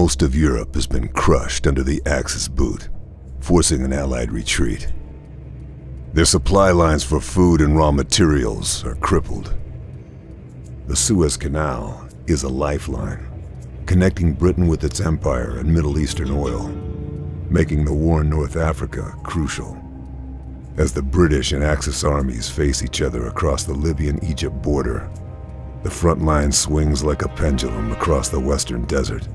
Most of Europe has been crushed under the Axis boot, forcing an Allied retreat. Their supply lines for food and raw materials are crippled. The Suez Canal is a lifeline, connecting Britain with its empire and Middle Eastern oil, making the war in North Africa crucial. As the British and Axis armies face each other across the Libyan-Egypt border, the front line swings like a pendulum across the western desert.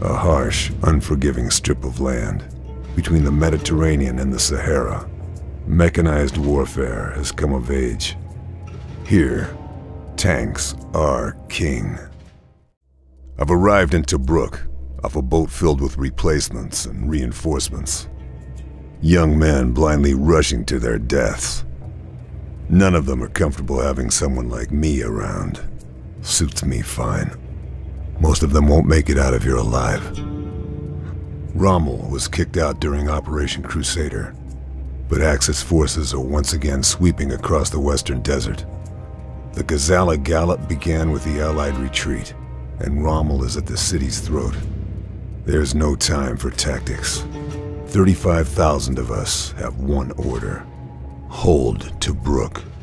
A harsh, unforgiving strip of land between the Mediterranean and the Sahara. Mechanized warfare has come of age. Here, tanks are king. I've arrived in Tobruk off a boat filled with replacements and reinforcements. Young men blindly rushing to their deaths. None of them are comfortable having someone like me around. Suits me fine. Most of them won't make it out of here alive. Rommel was kicked out during Operation Crusader, but Axis forces are once again sweeping across the western desert. The Gazala Gallop began with the Allied retreat, and Rommel is at the city's throat. There's no time for tactics. 35,000 of us have one order. Hold Tobruk. Snipers!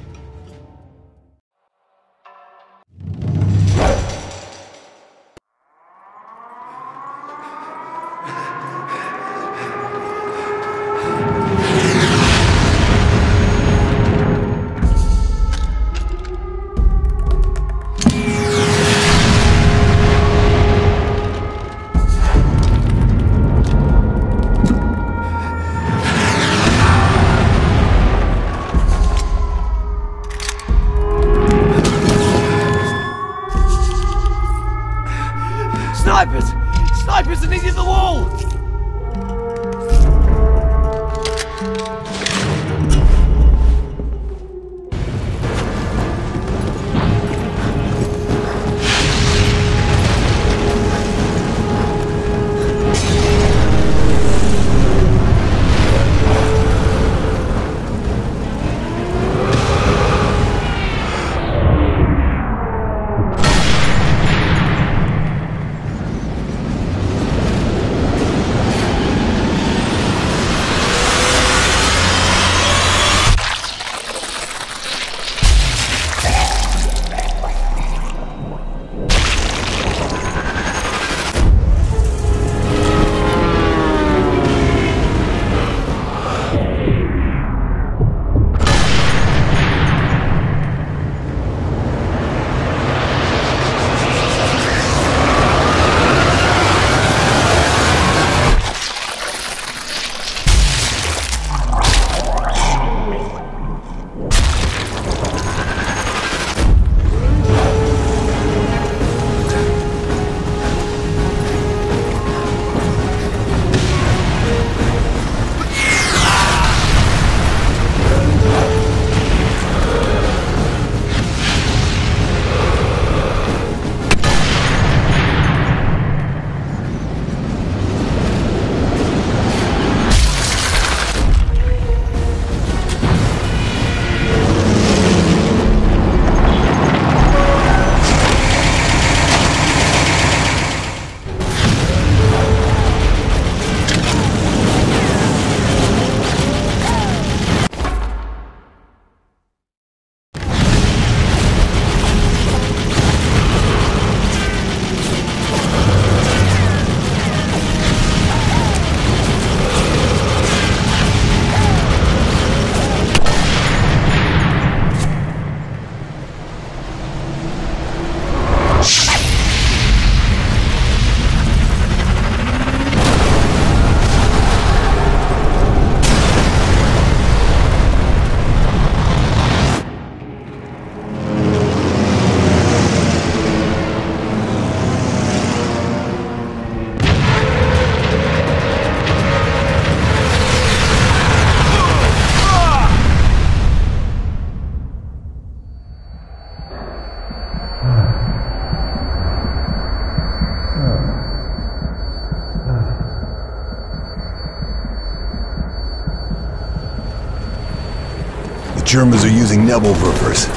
Germans are using Nebelwerfers.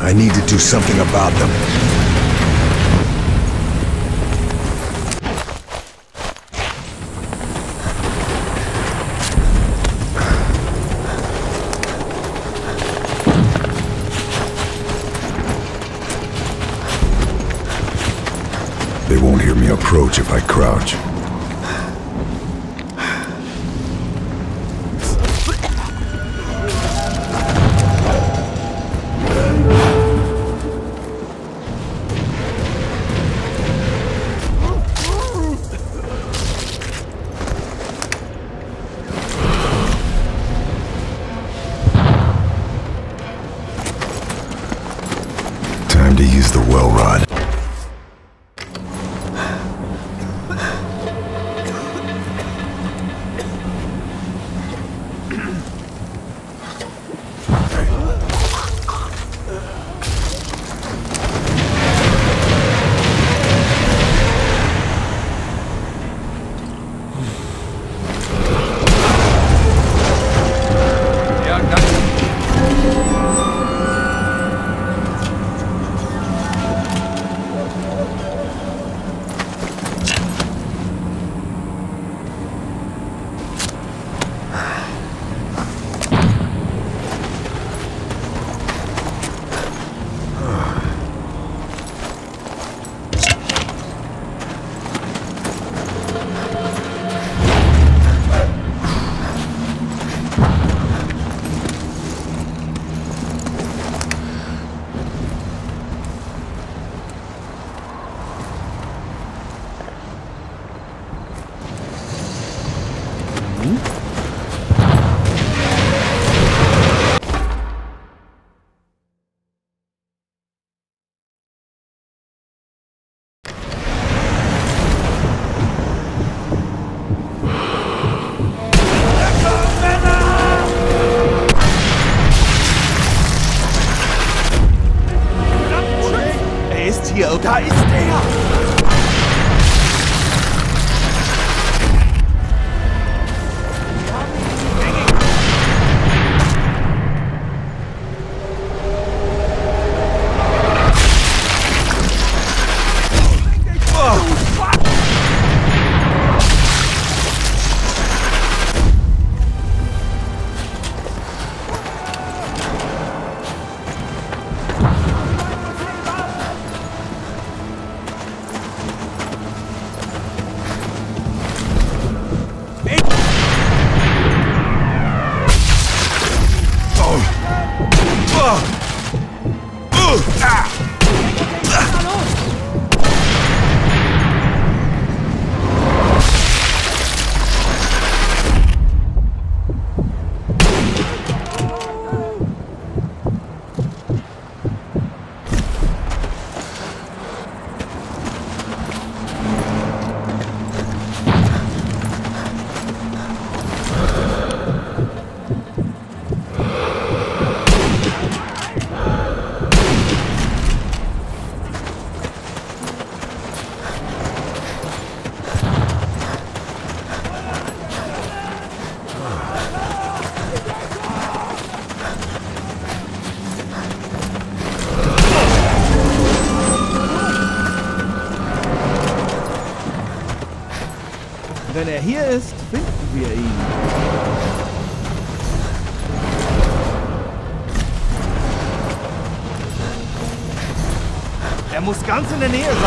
I need to do something about them. Wenn er hier ist, finden wir ihn. Er muss ganz in der Nähe sein.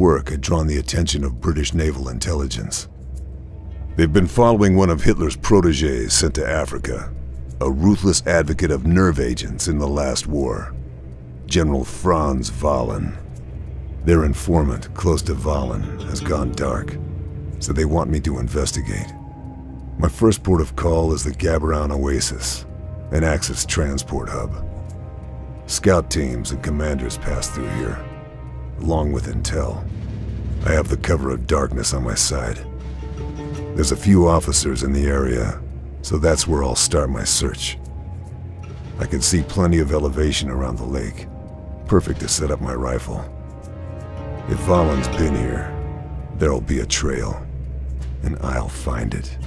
Work had drawn the attention of British naval intelligence. They've been following one of Hitler's proteges sent to Africa, a ruthless advocate of nerve agents in the last war, General Franz Vahlen. Their informant, close to Vahlen, has gone dark, so they want me to investigate. My first port of call is the Gaberoun Oasis, an Axis transport hub. Scout teams and commanders pass through here, along with intel. I have the cover of darkness on my side. There's a few officers in the area, so that's where I'll start my search. I can see plenty of elevation around the lake. Perfect to set up my rifle. If Vahlen's been here, there'll be a trail, and I'll find it.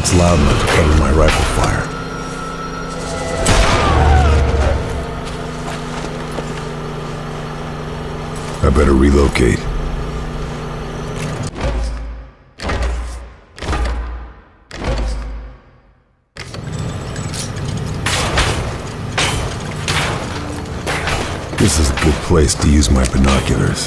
That's loud enough to cover my rifle fire. I better relocate. This is a good place to use my binoculars.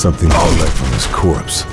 Something left from his corpse.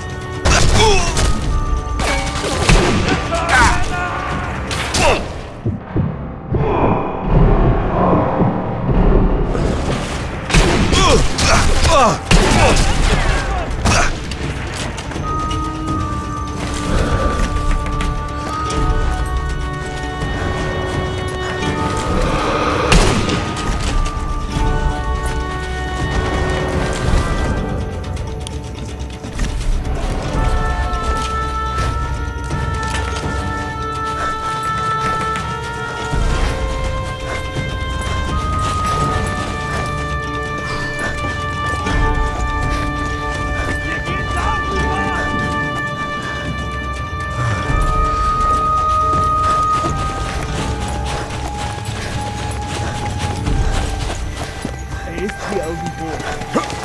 Yeah,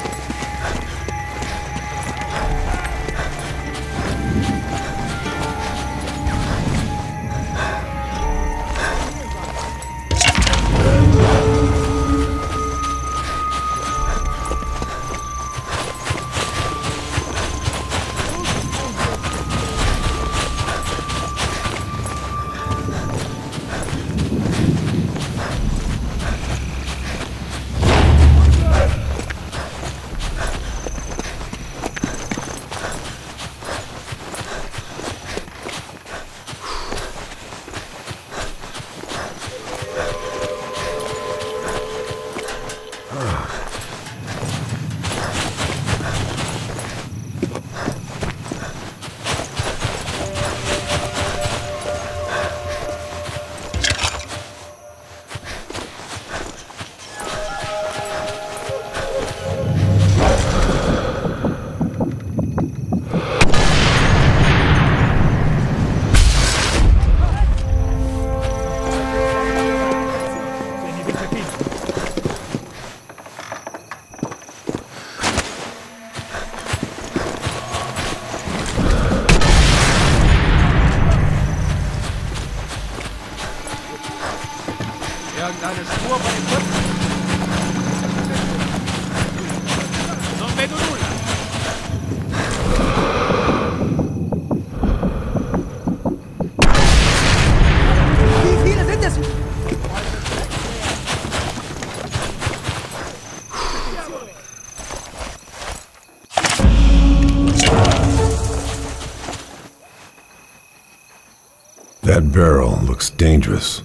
barrel looks dangerous.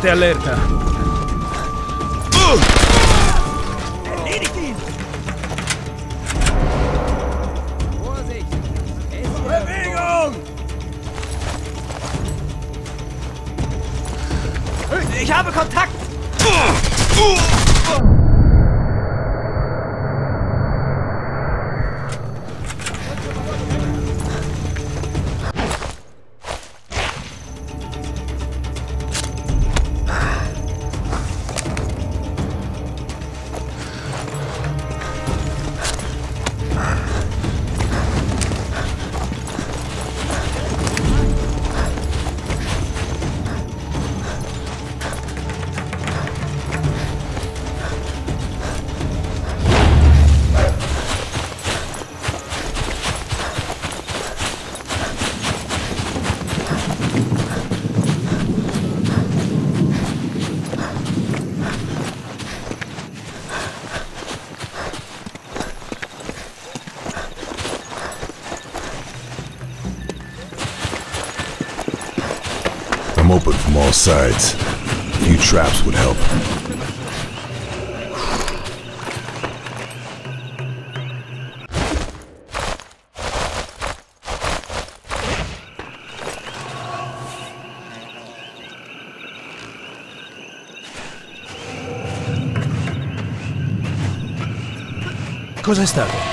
State allerta! Besides, a few traps would help. Cosa è stato?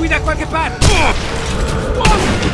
Qui da qualche parte!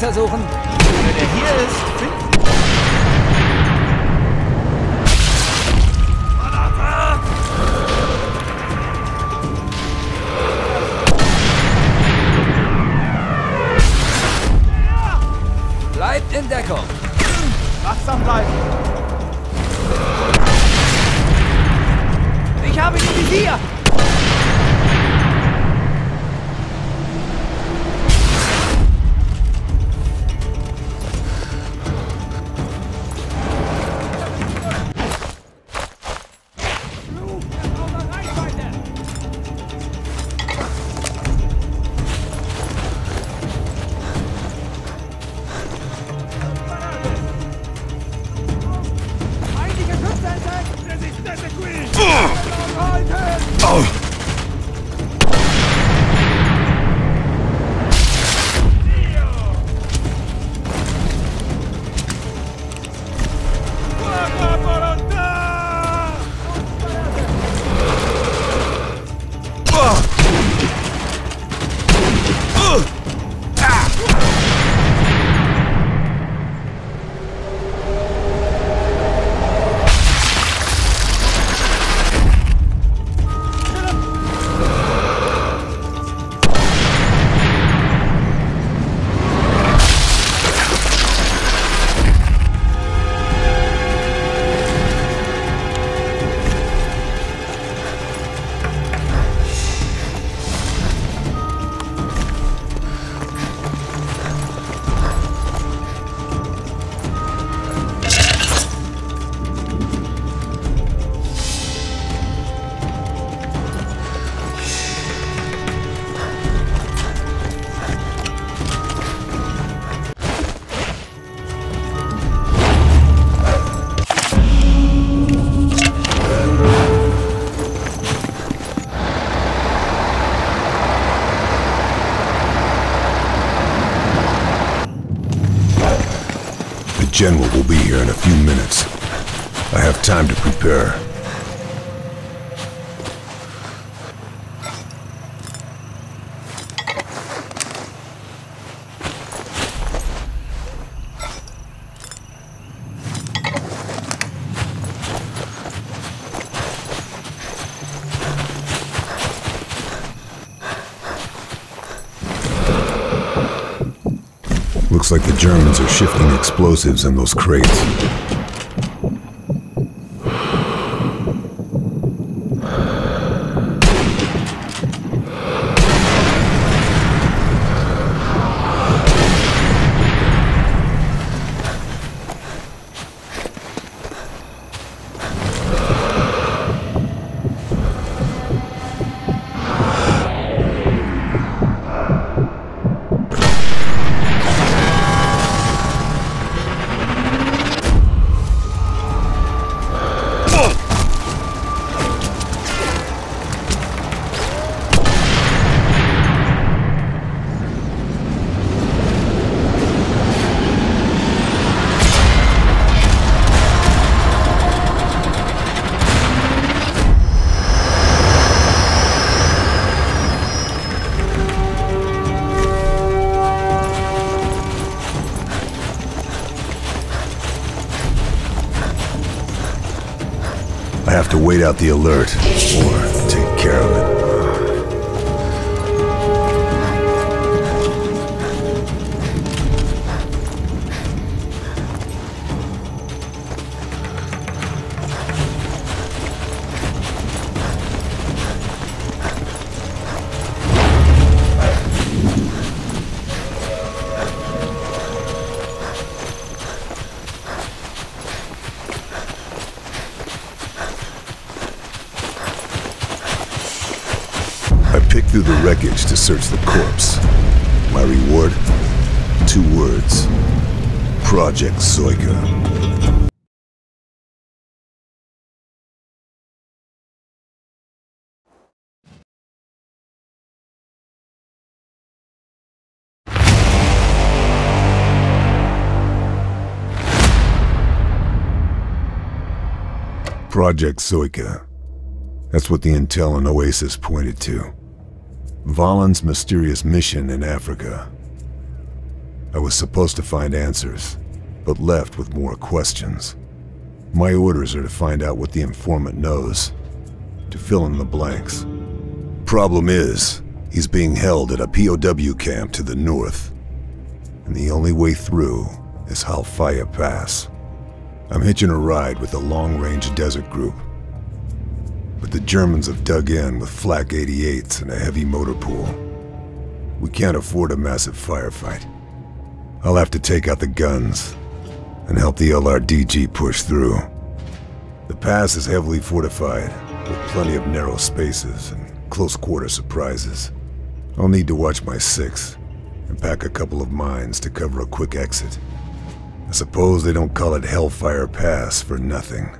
weitersuchen. a few minutes. I have time to prepare. Germans are shifting explosives in those crates. the alert. Project Zoika. That's what the intel in Oasis pointed to. Vahlen's mysterious mission in Africa. I was supposed to find answers, but left with more questions. My orders are to find out what the informant knows, to fill in the blanks. Problem is, he's being held at a POW camp to the north, and the only way through is Halfaya Pass. I'm hitching a ride with a long-range desert group, but the Germans have dug in with flak 88s and a heavy motor pool. We can't afford a massive firefight. I'll have to take out the guns and help the LRDG push through. The pass is heavily fortified, with plenty of narrow spaces and close-quarter surprises. I'll need to watch my six and pack a couple of mines to cover a quick exit. I suppose they don't call it Hellfire Pass for nothing.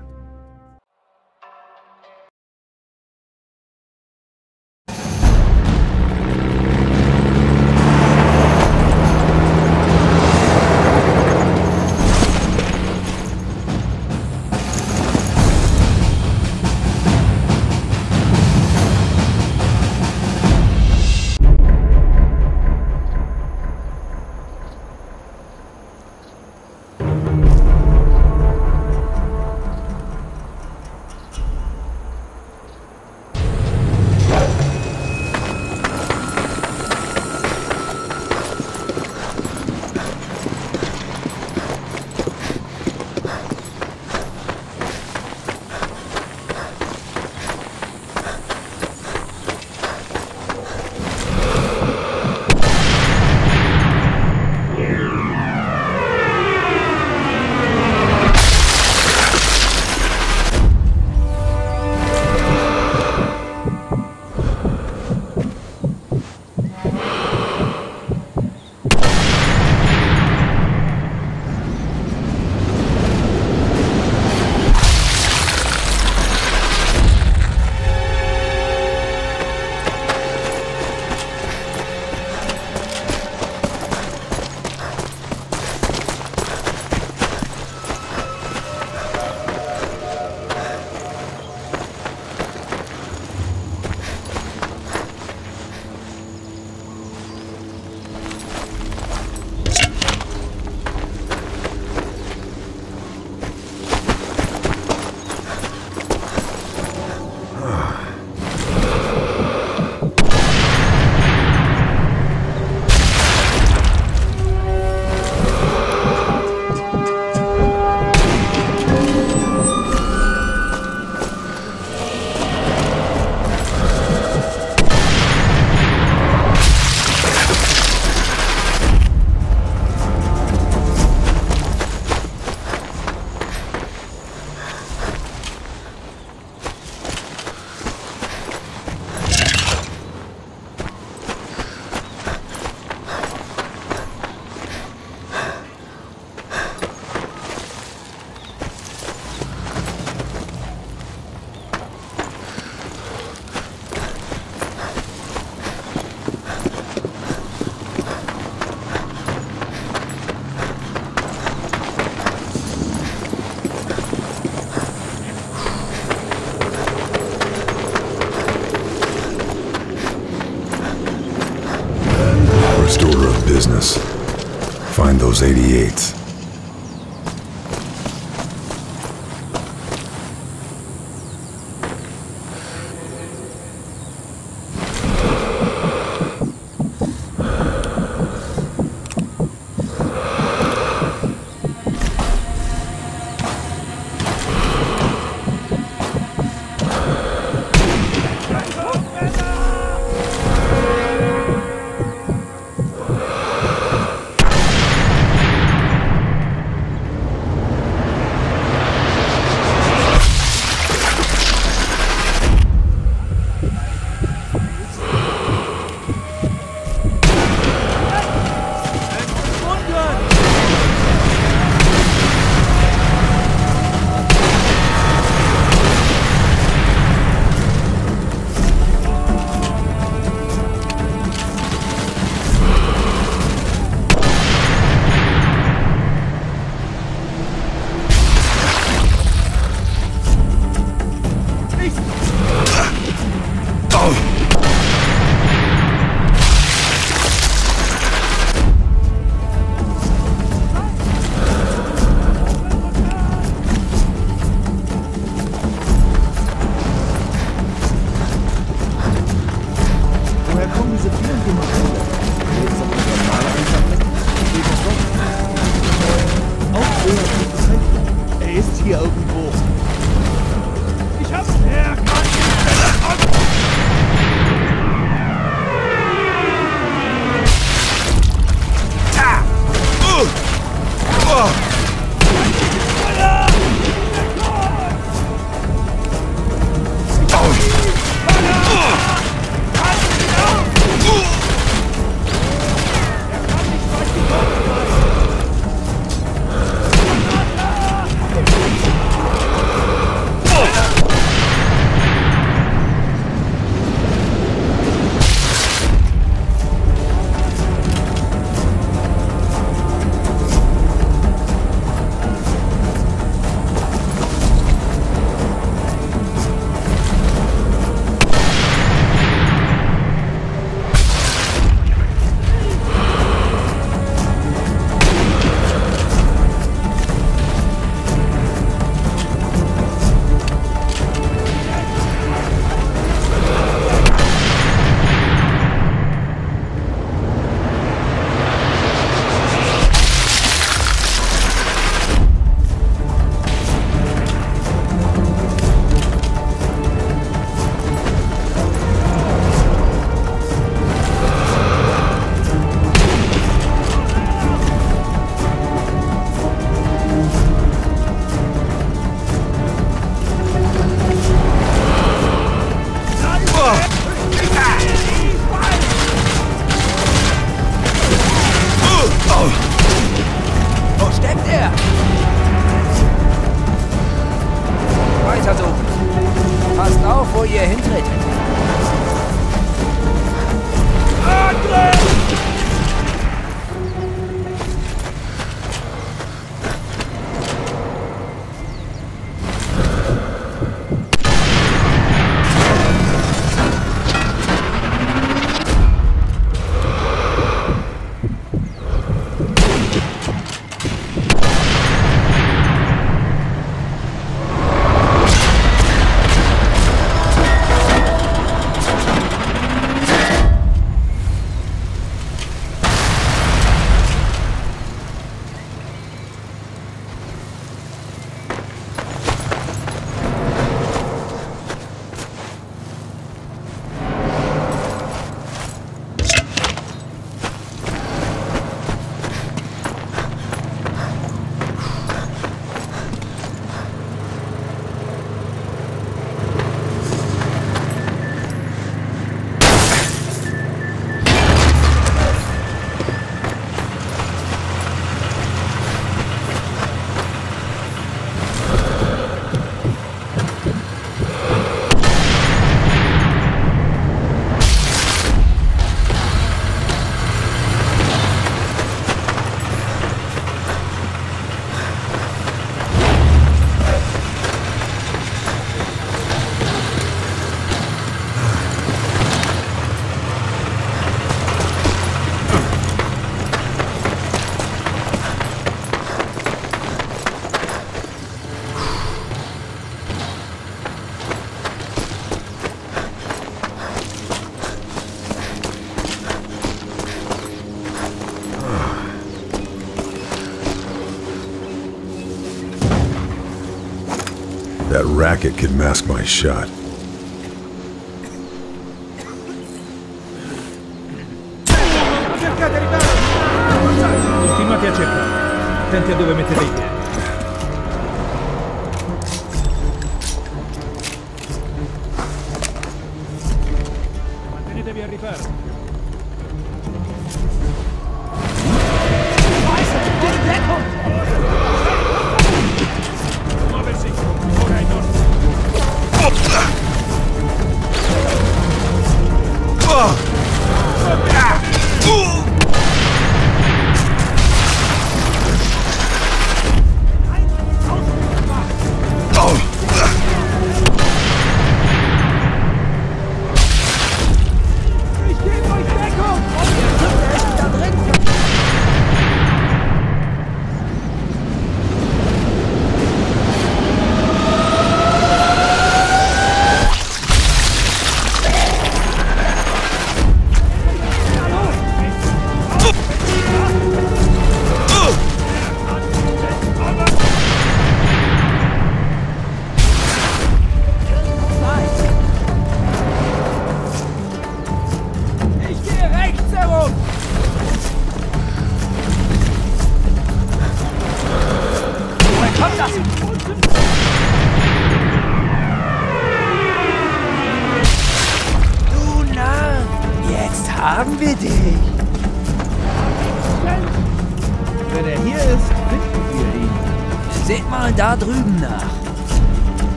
racket could mask my shot. Continuate a cercare. Attenti a dove mettete i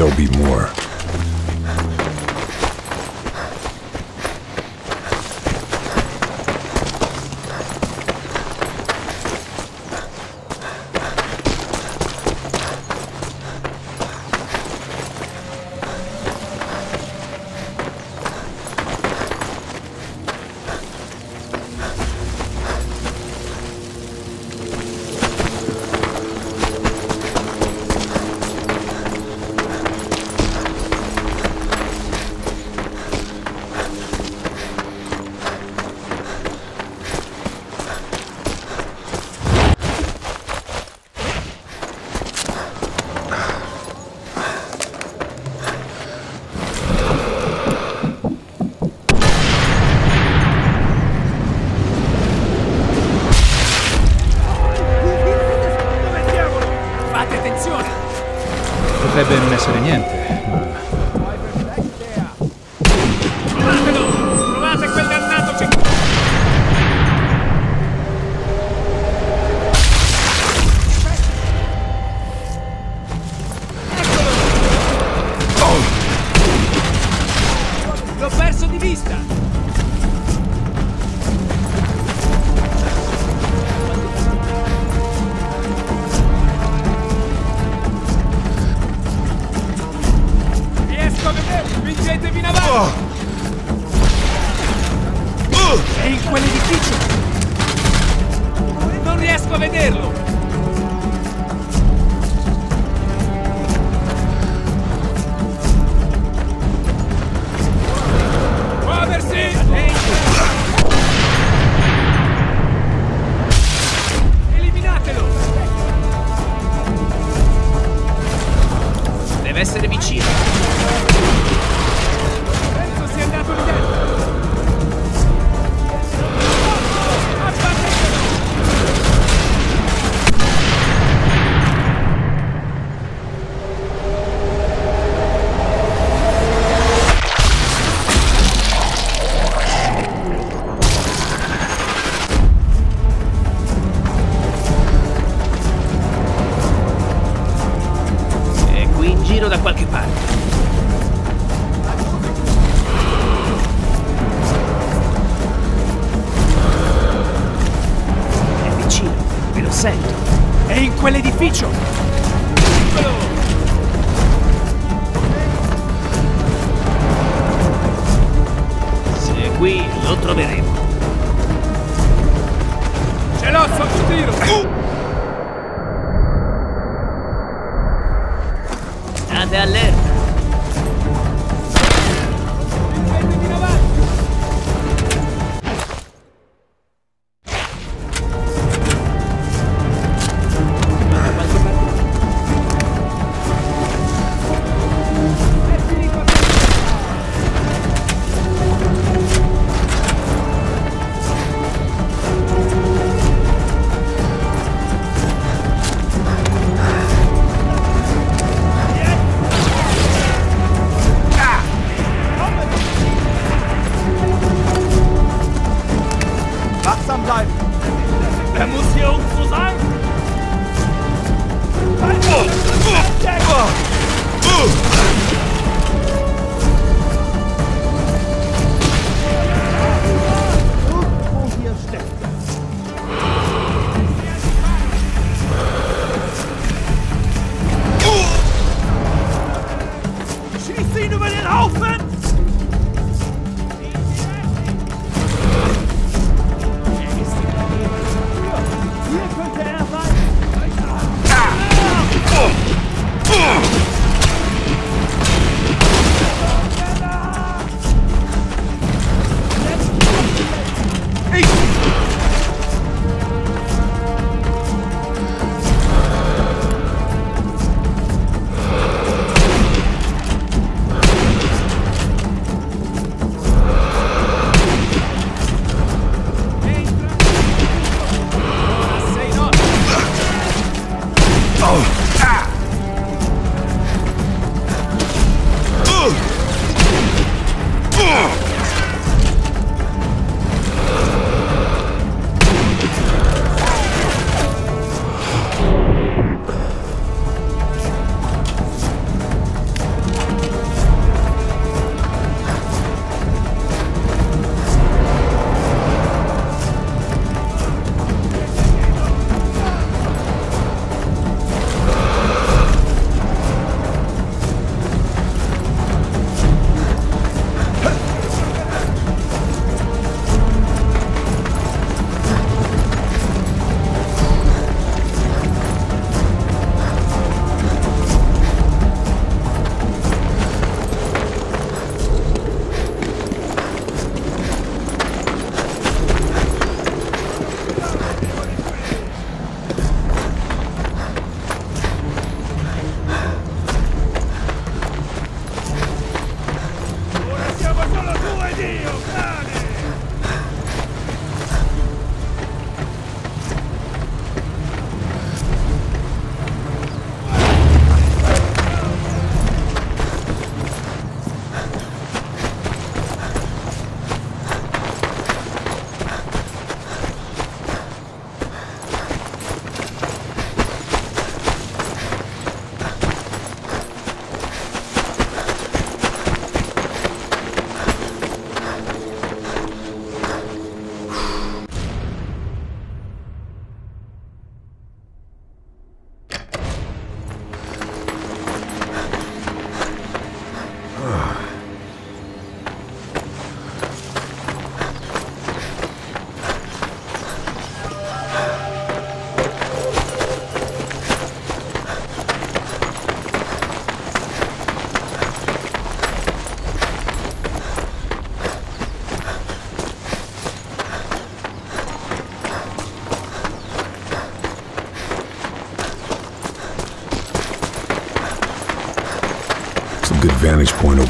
there'll be more.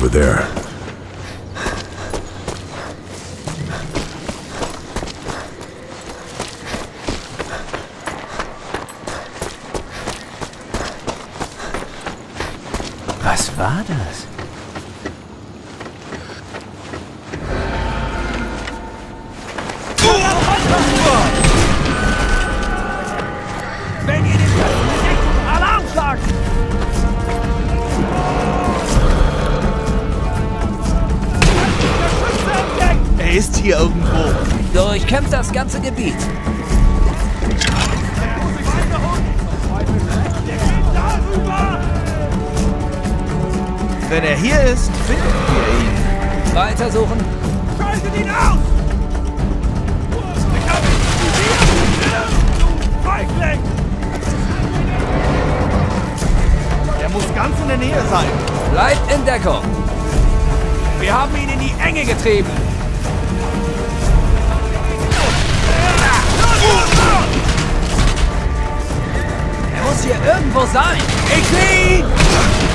Over there. Was war das? Ganze Gebiet. Wenn er hier ist, finden wir ihn. Weitersuchen. Schaltet ihn aus! Ich hab ihn visiert! Du Feigling! Er muss ganz in der Nähe sein. Bleibt in Deckung. Wir haben ihn in die Enge getrieben. Muss hier irgendwo sein. Ich sehe ihn!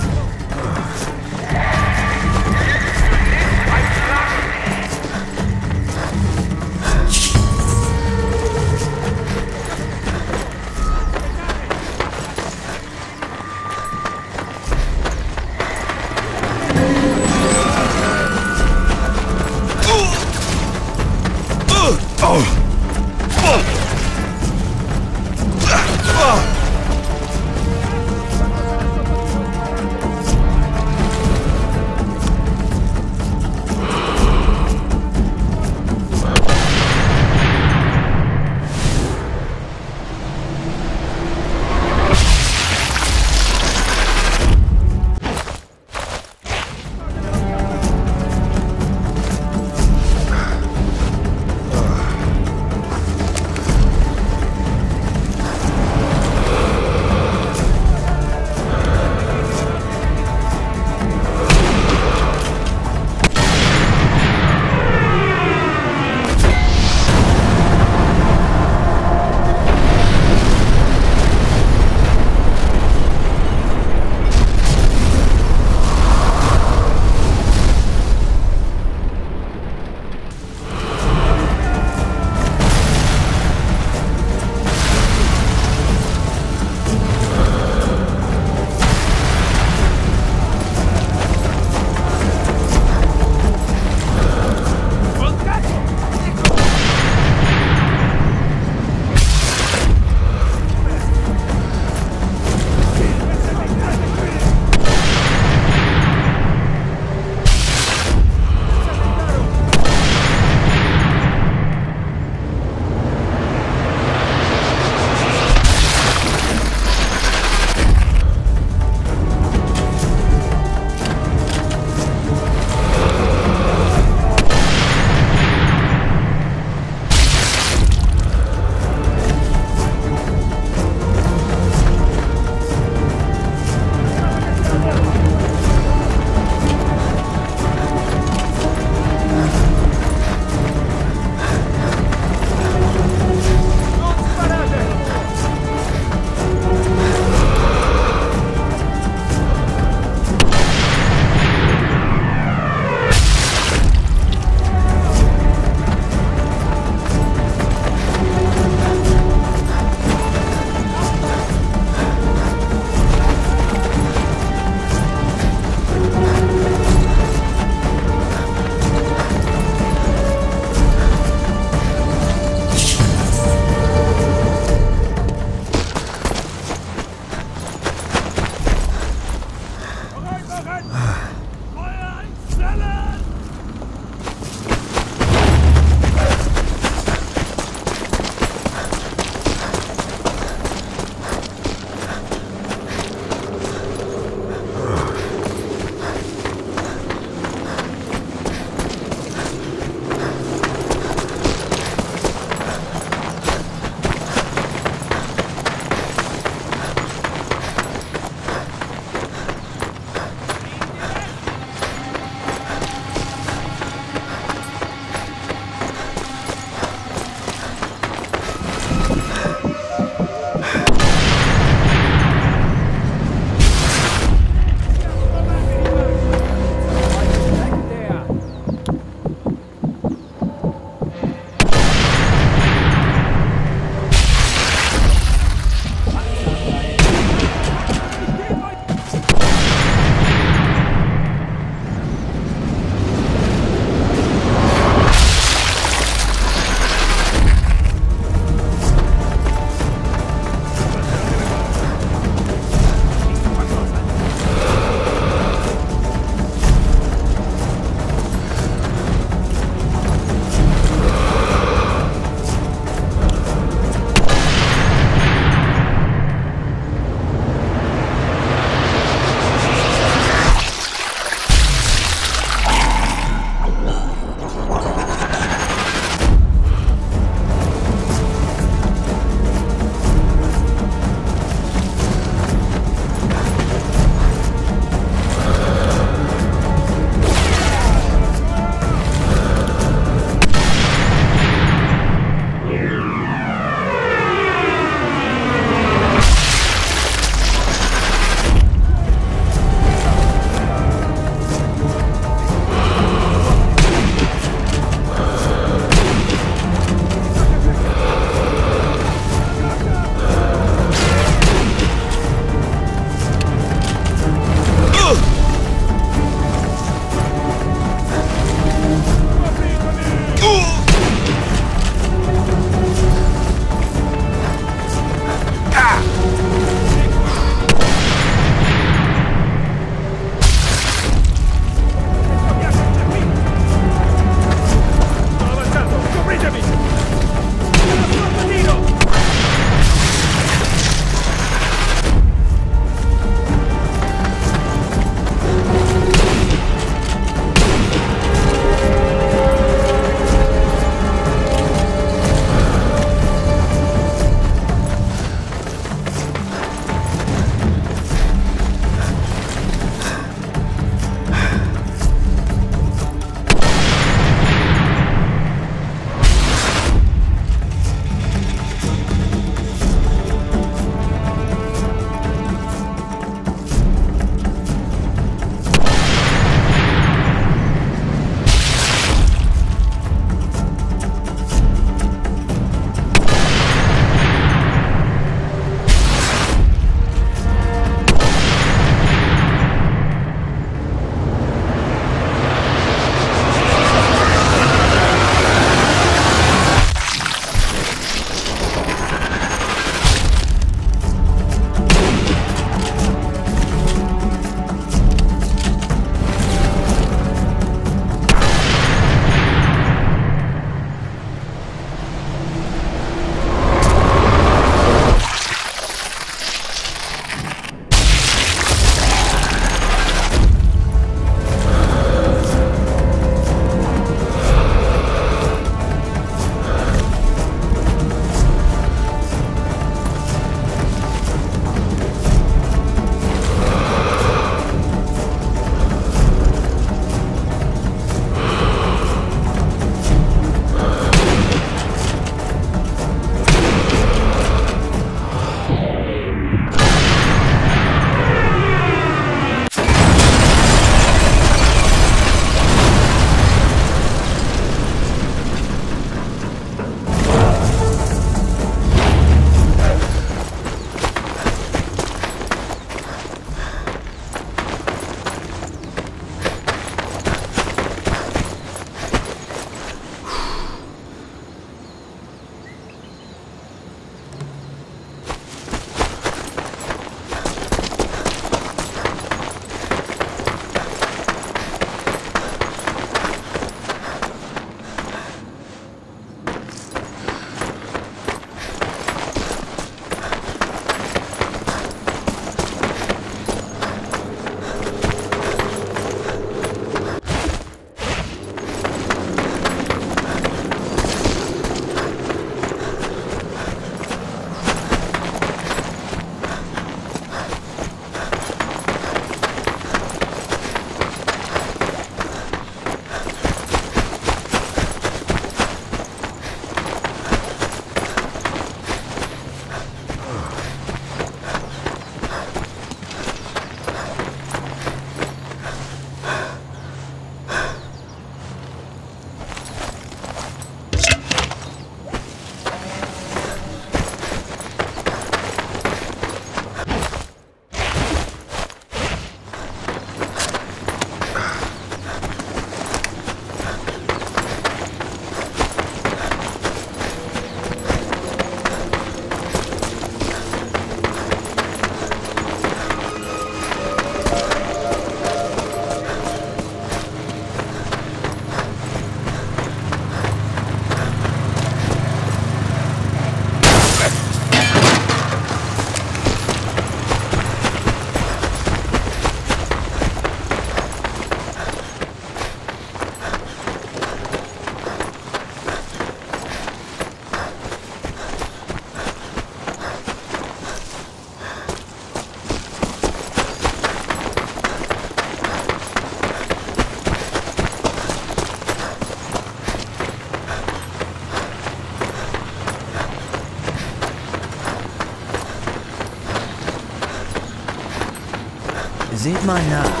Seht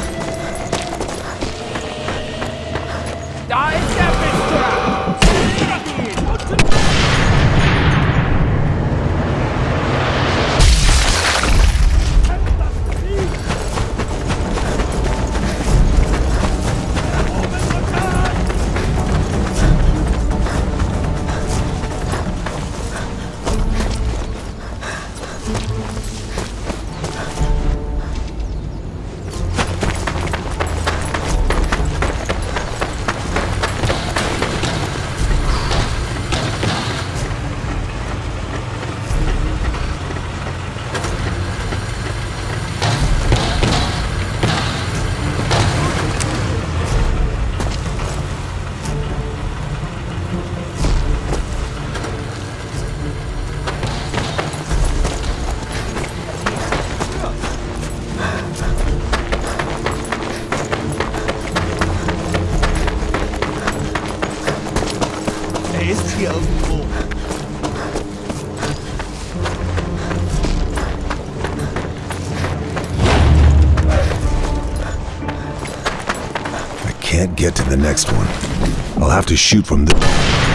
next one. I'll have to shoot from the...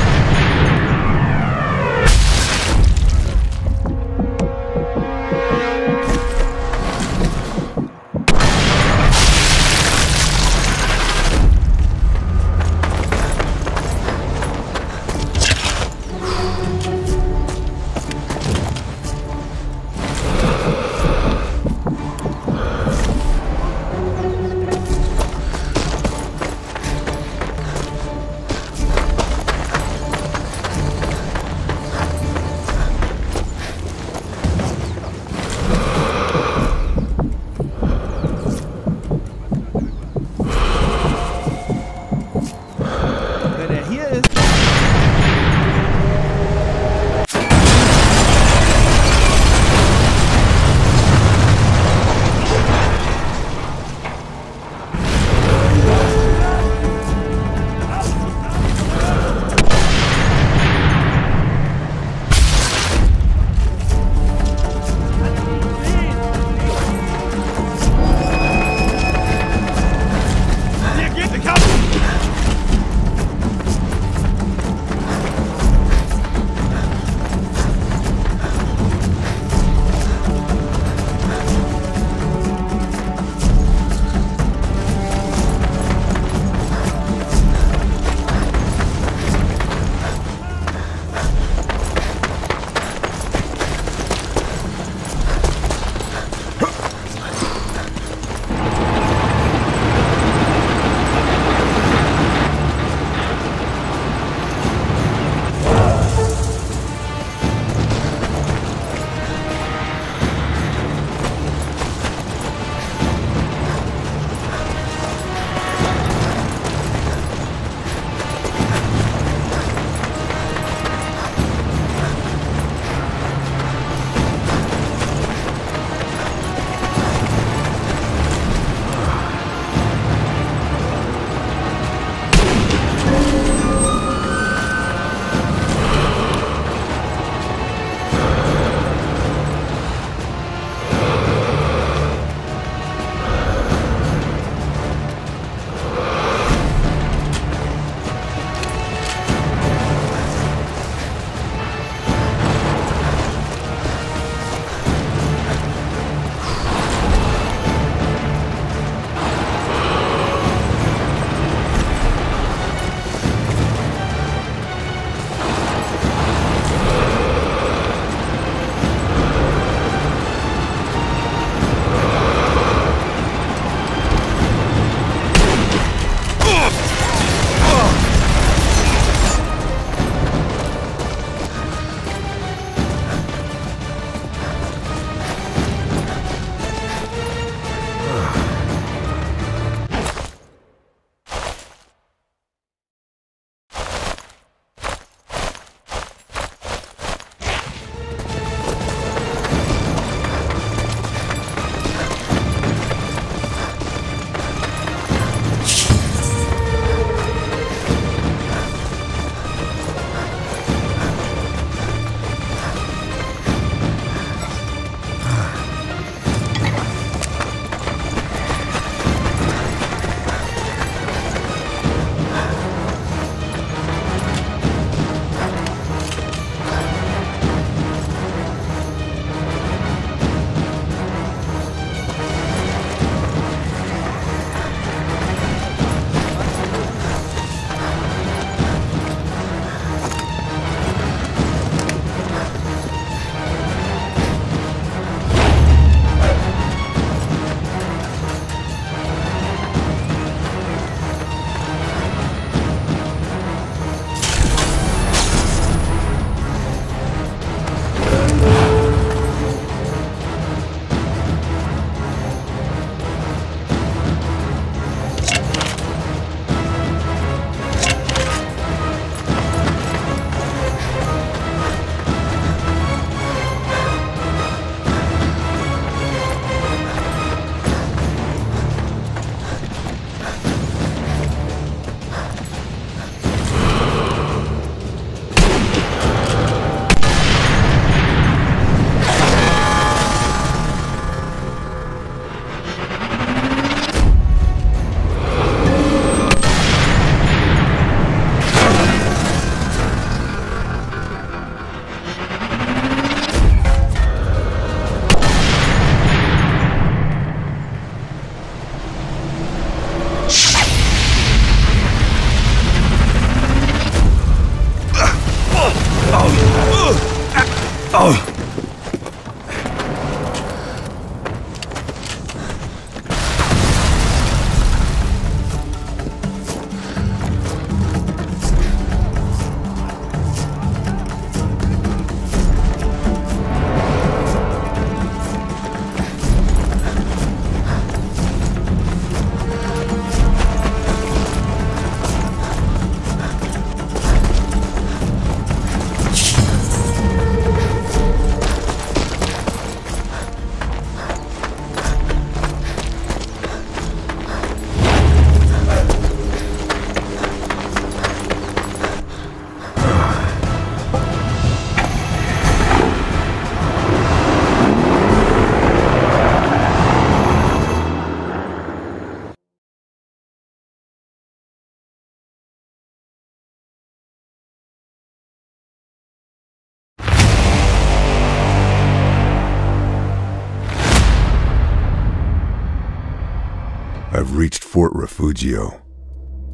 Fort Rifugio.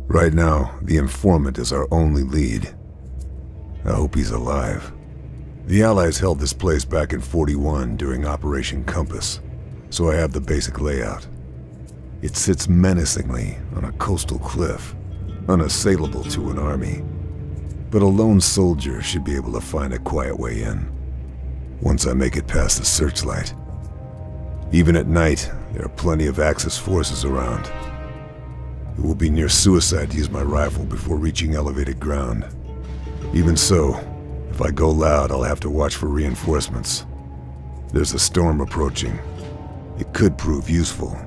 Right now, the informant is our only lead. I hope he's alive. The Allies held this place back in 41 during Operation Compass, so I have the basic layout. It sits menacingly on a coastal cliff, unassailable to an army. But a lone soldier should be able to find a quiet way in, once I make it past the searchlight. Even at night, there are plenty of Axis forces around. It will be near suicide to use my rifle before reaching elevated ground. Even so, if I go loud, I'll have to watch for reinforcements. There's a storm approaching. It could prove useful.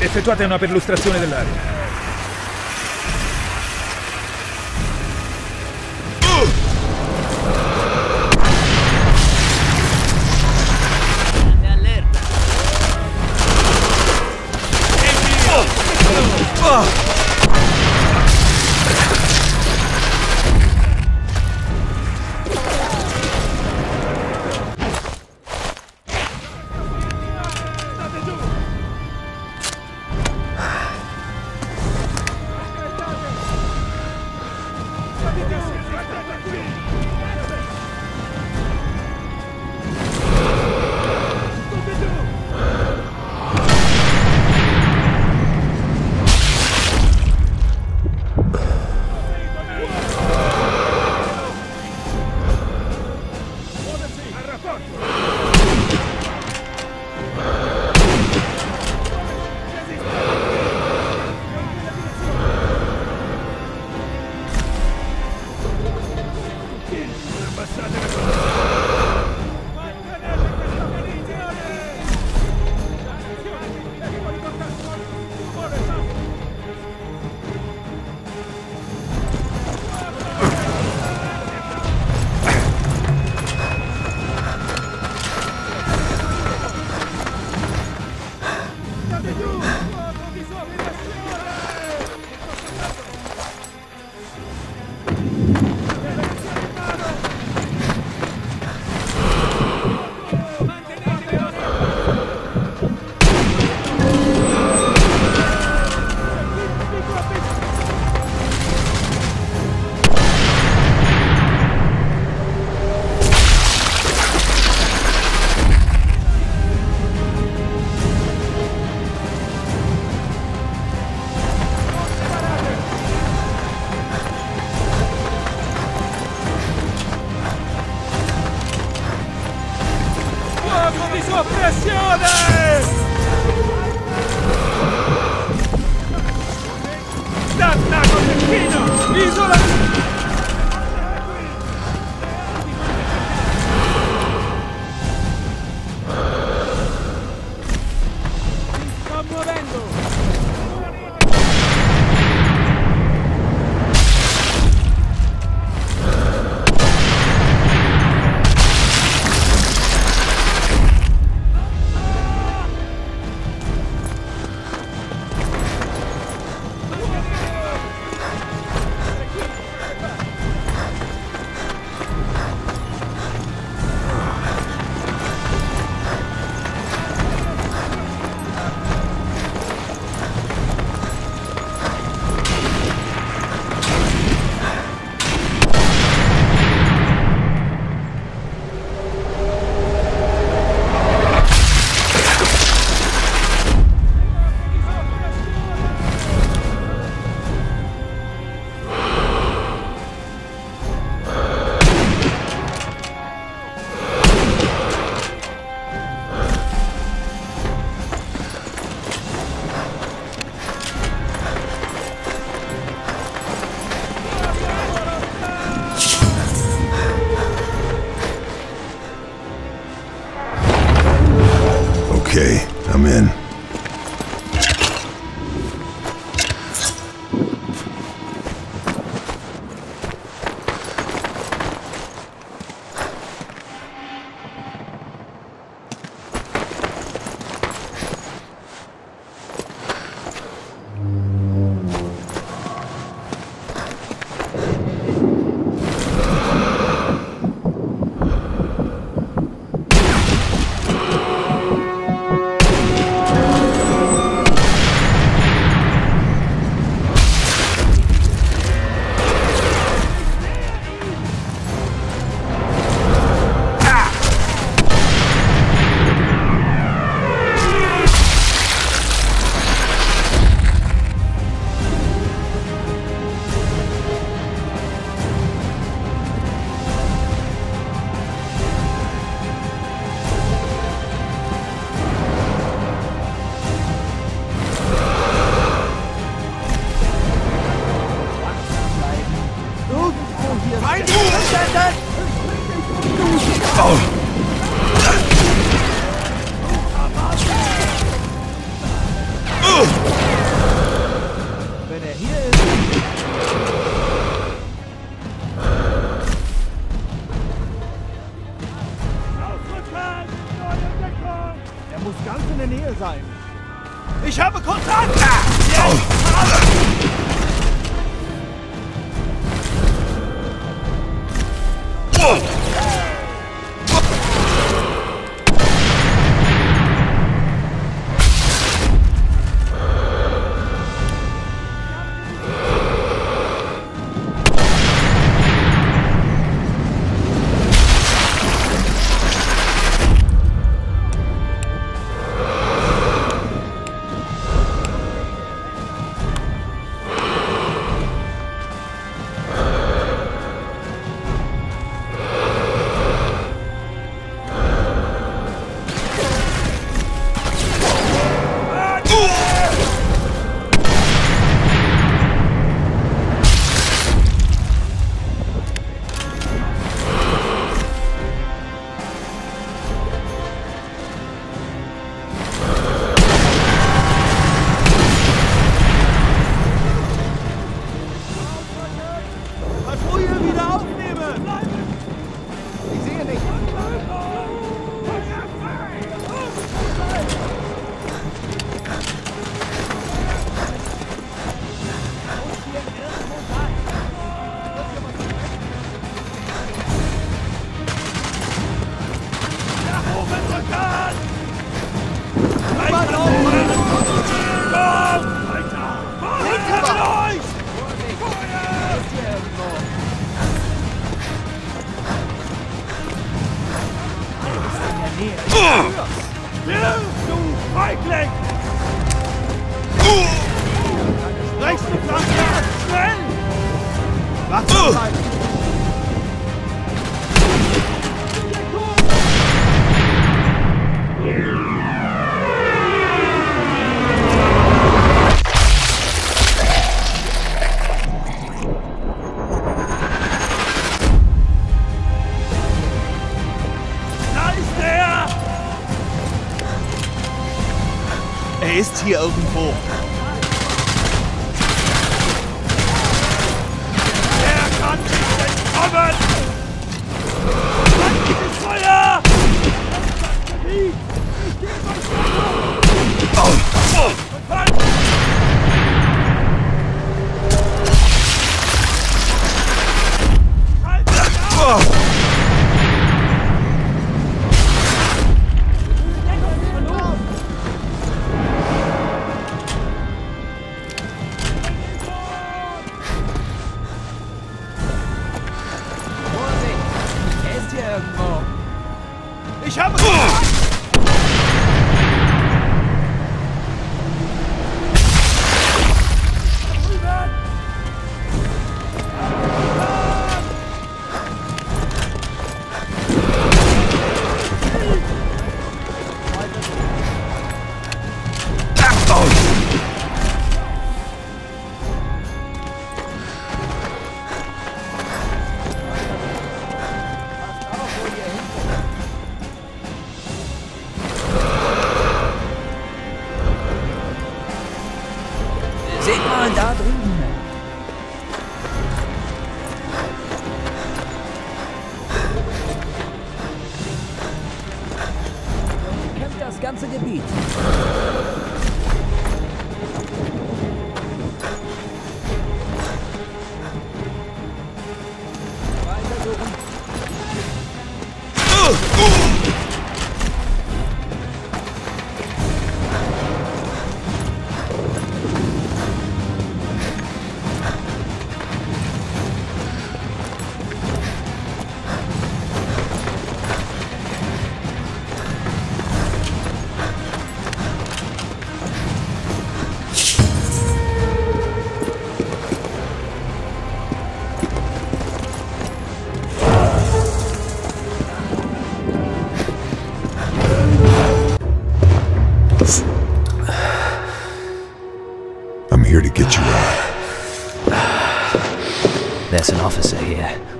Effettuate una perlustrazione dell'area.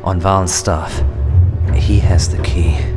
On Vahlen's staff. He has the key.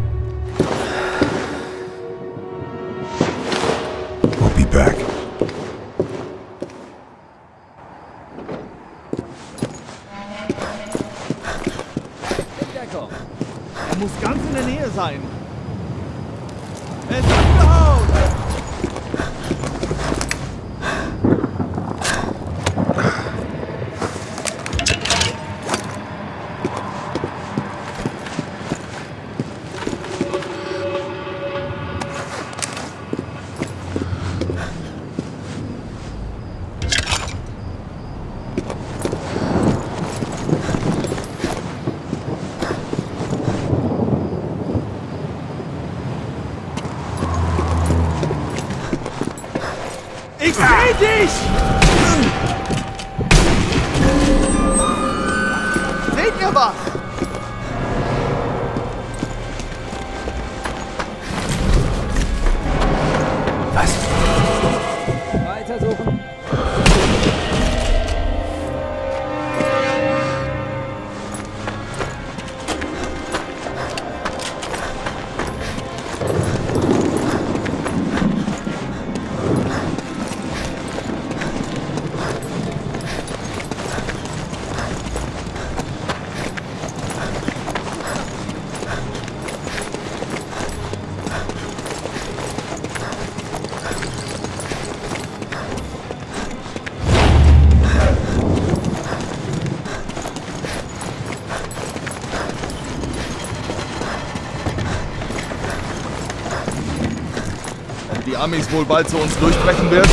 Amis wohl bald zu uns durchbrechen werden?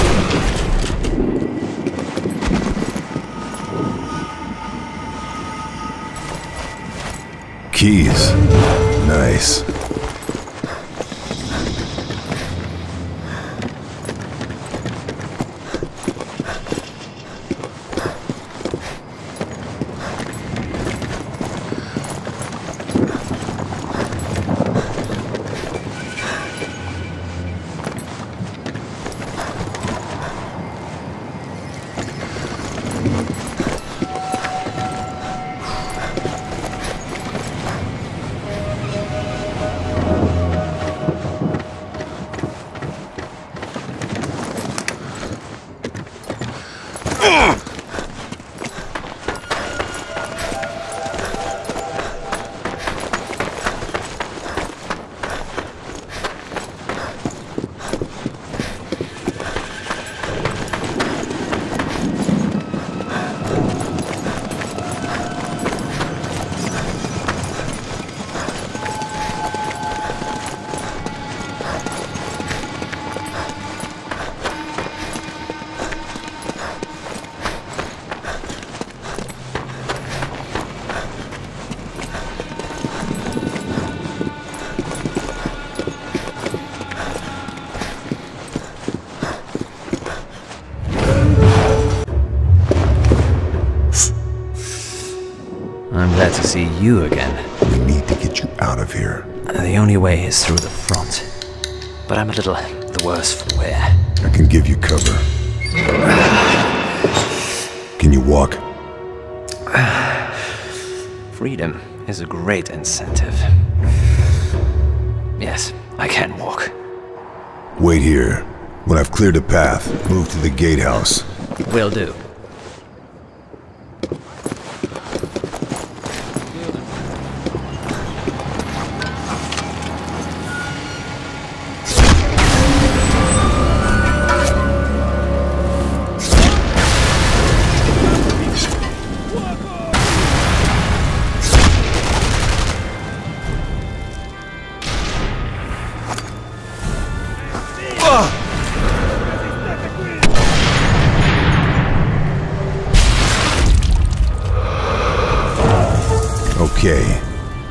Keys. Nice. You again. We need to get you out of here. Uh, the only way is through the front. But I'm a little the worse for wear. I can give you cover. Can you walk? Freedom is a great incentive. Yes, I can walk. Wait here. When I've cleared a path, move to the gatehouse. Will do.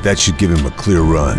That should give him a clear run.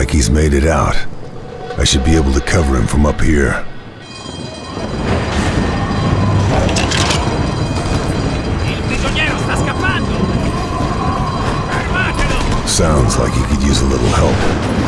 Like he's made it out. I should be able to cover him from up here. Il prigioniero sta scappando! Fermatelo! Sounds like he could use a little help.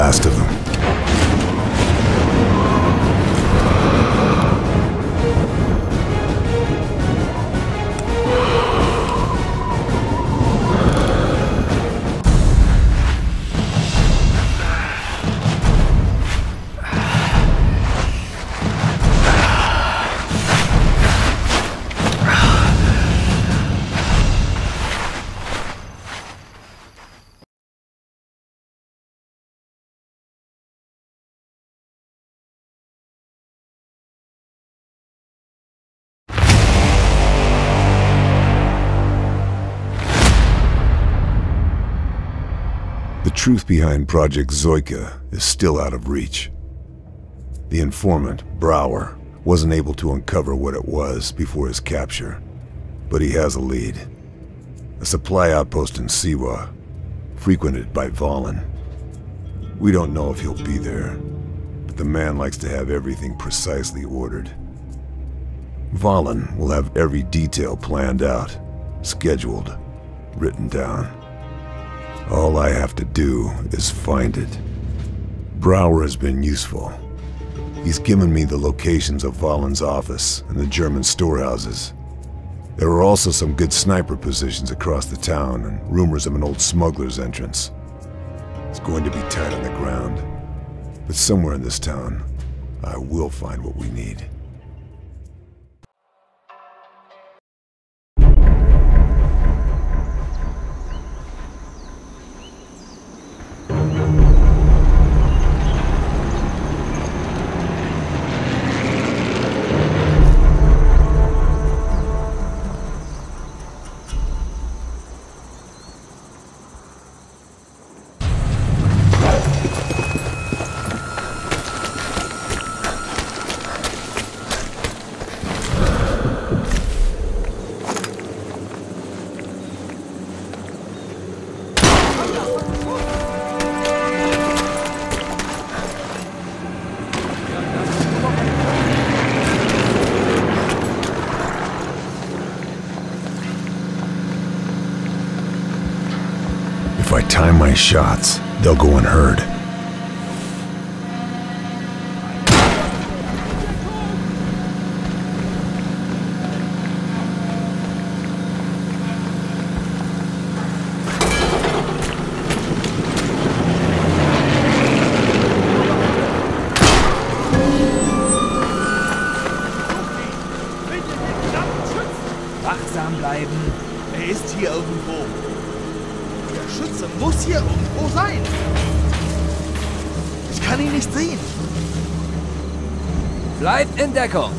Last truth behind Project Zoika is still out of reach. The informant, Brower, wasn't able to uncover what it was before his capture, but he has a lead. A supply outpost in Siwa, frequented by Vahlen. We don't know if he'll be there, but the man likes to have everything precisely ordered. Vahlen will have every detail planned out, scheduled, written down. All I have to do is find it. Brower has been useful. He's given me the locations of Vahlen's office and the German storehouses. There are also some good sniper positions across the town and rumors of an old smuggler's entrance. It's going to be tight on the ground, but somewhere in this town, I will find what we need. Shots, they'll go unheard. Bleibt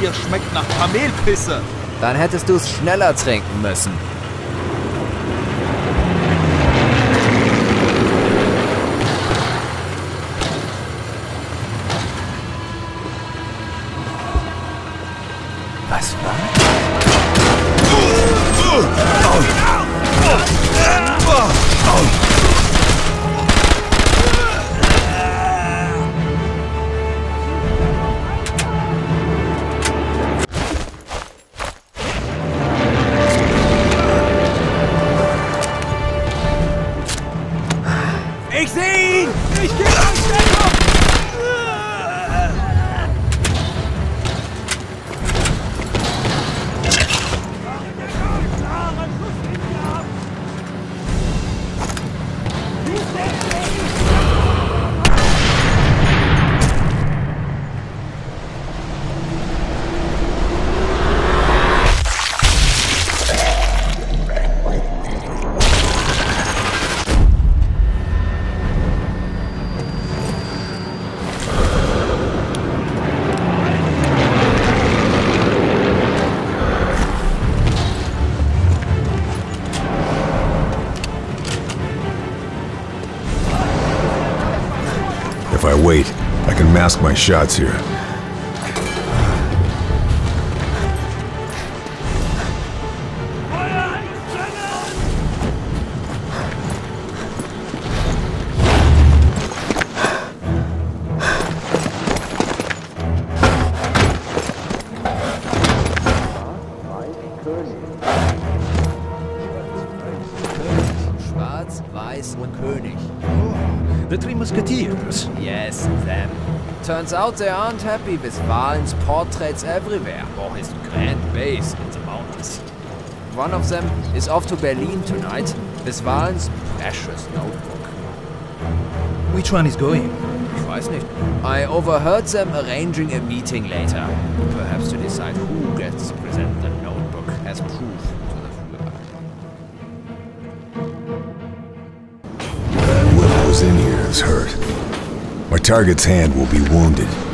hier schmeckt nach Kamelpisse. Dann hättest du es schneller trinken müssen. My shots here. Turns out they aren't happy with Vahlen's portraits everywhere, or his grand base in the mountains. One of them is off to Berlin tonight with Vahlen's precious notebook. Which one is going? Ich weiß nicht. I overheard them arranging a meeting later. Perhaps to decide who target's hand will be wounded.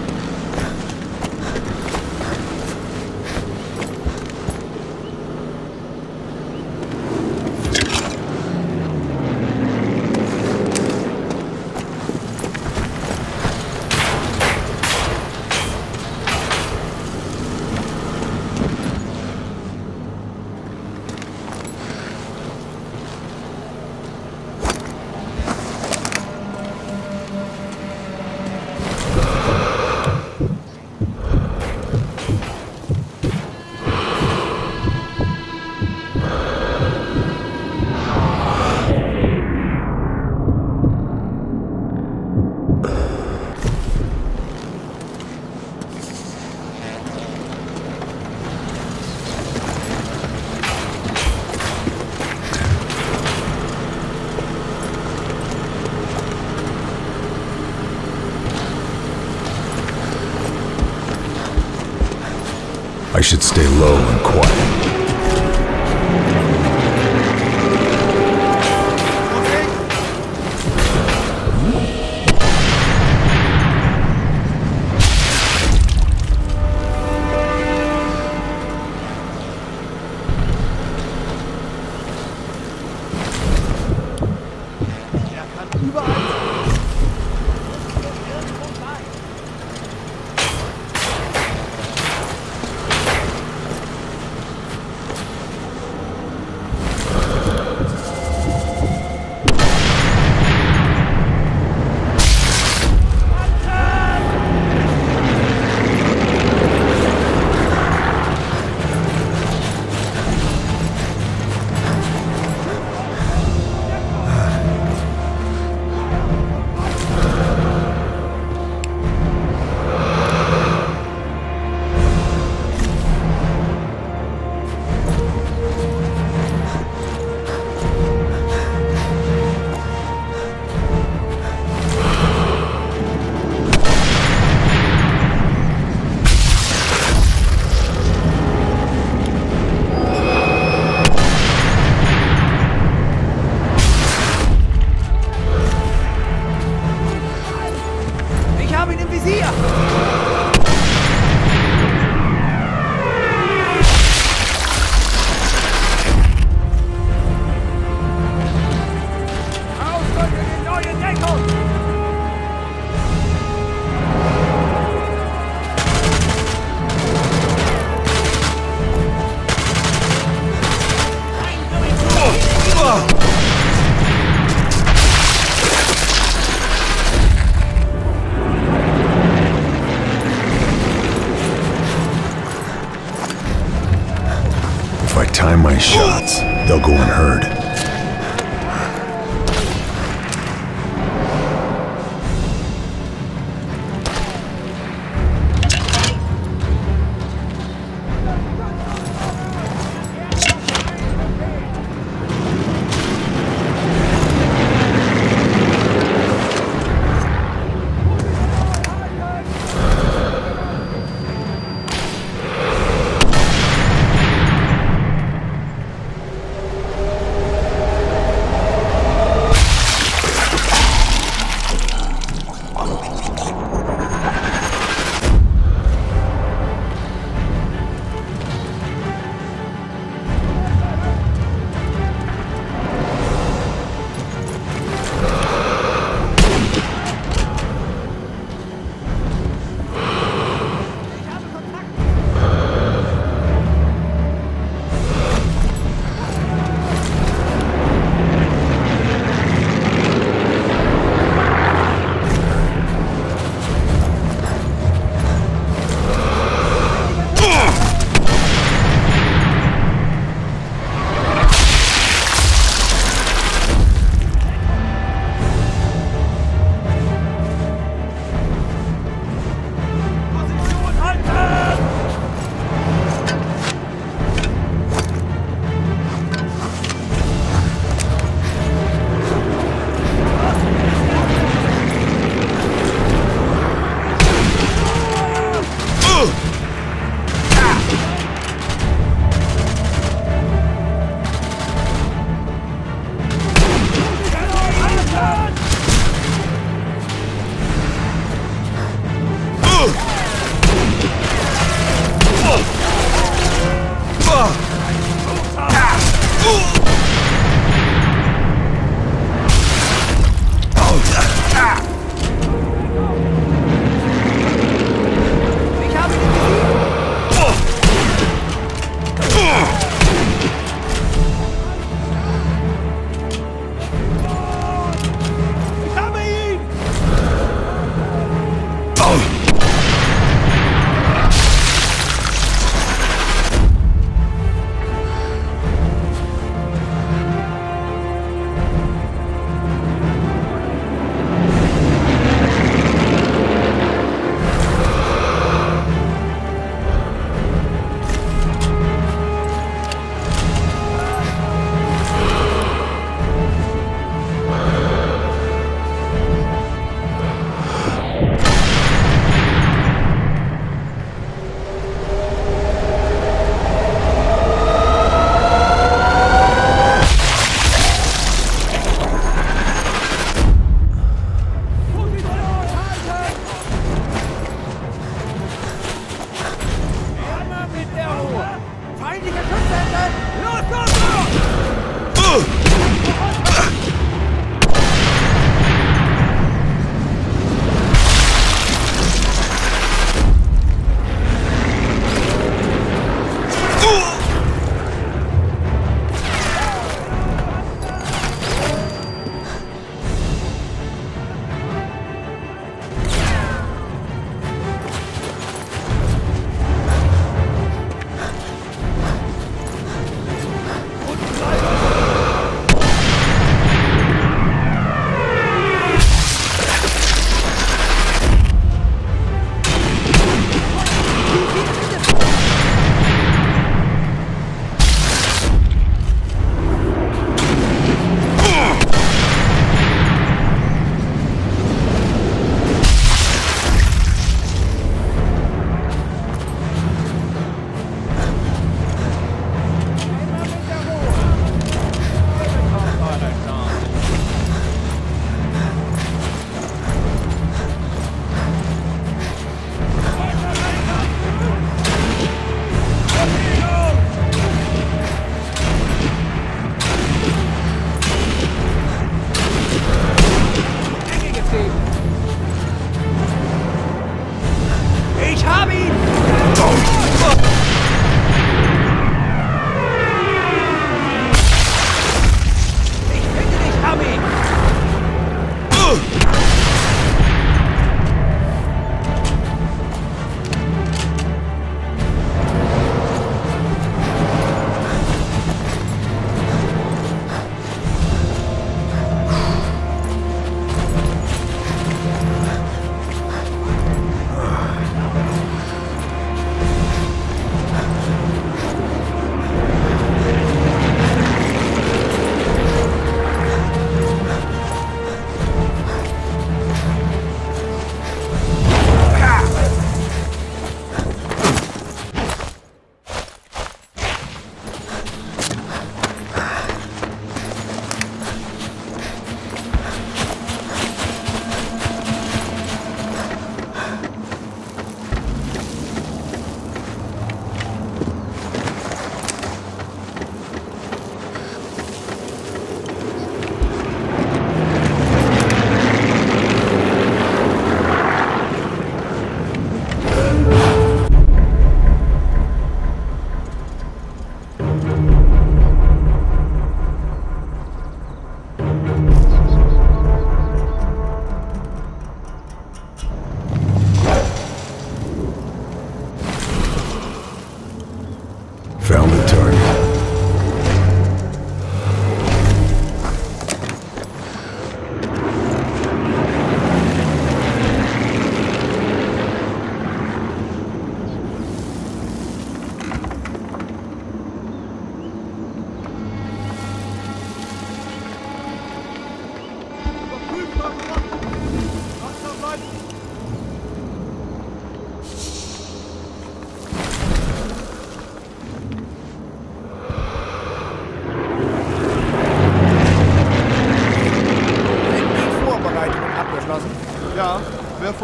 I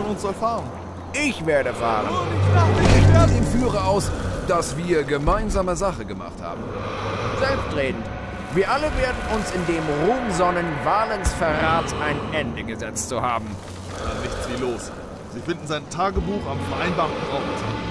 uns soll fahren? Ich werde fahren. Ich werde ihm führe aus, dass wir gemeinsame Sache gemacht haben. Selbstredend. Wir alle werden uns in dem Ruhm sonnen, Valens Verrat ein Ende gesetzt zu haben. Dann nichts wie los. Sie finden sein Tagebuch am vereinbarten Ort.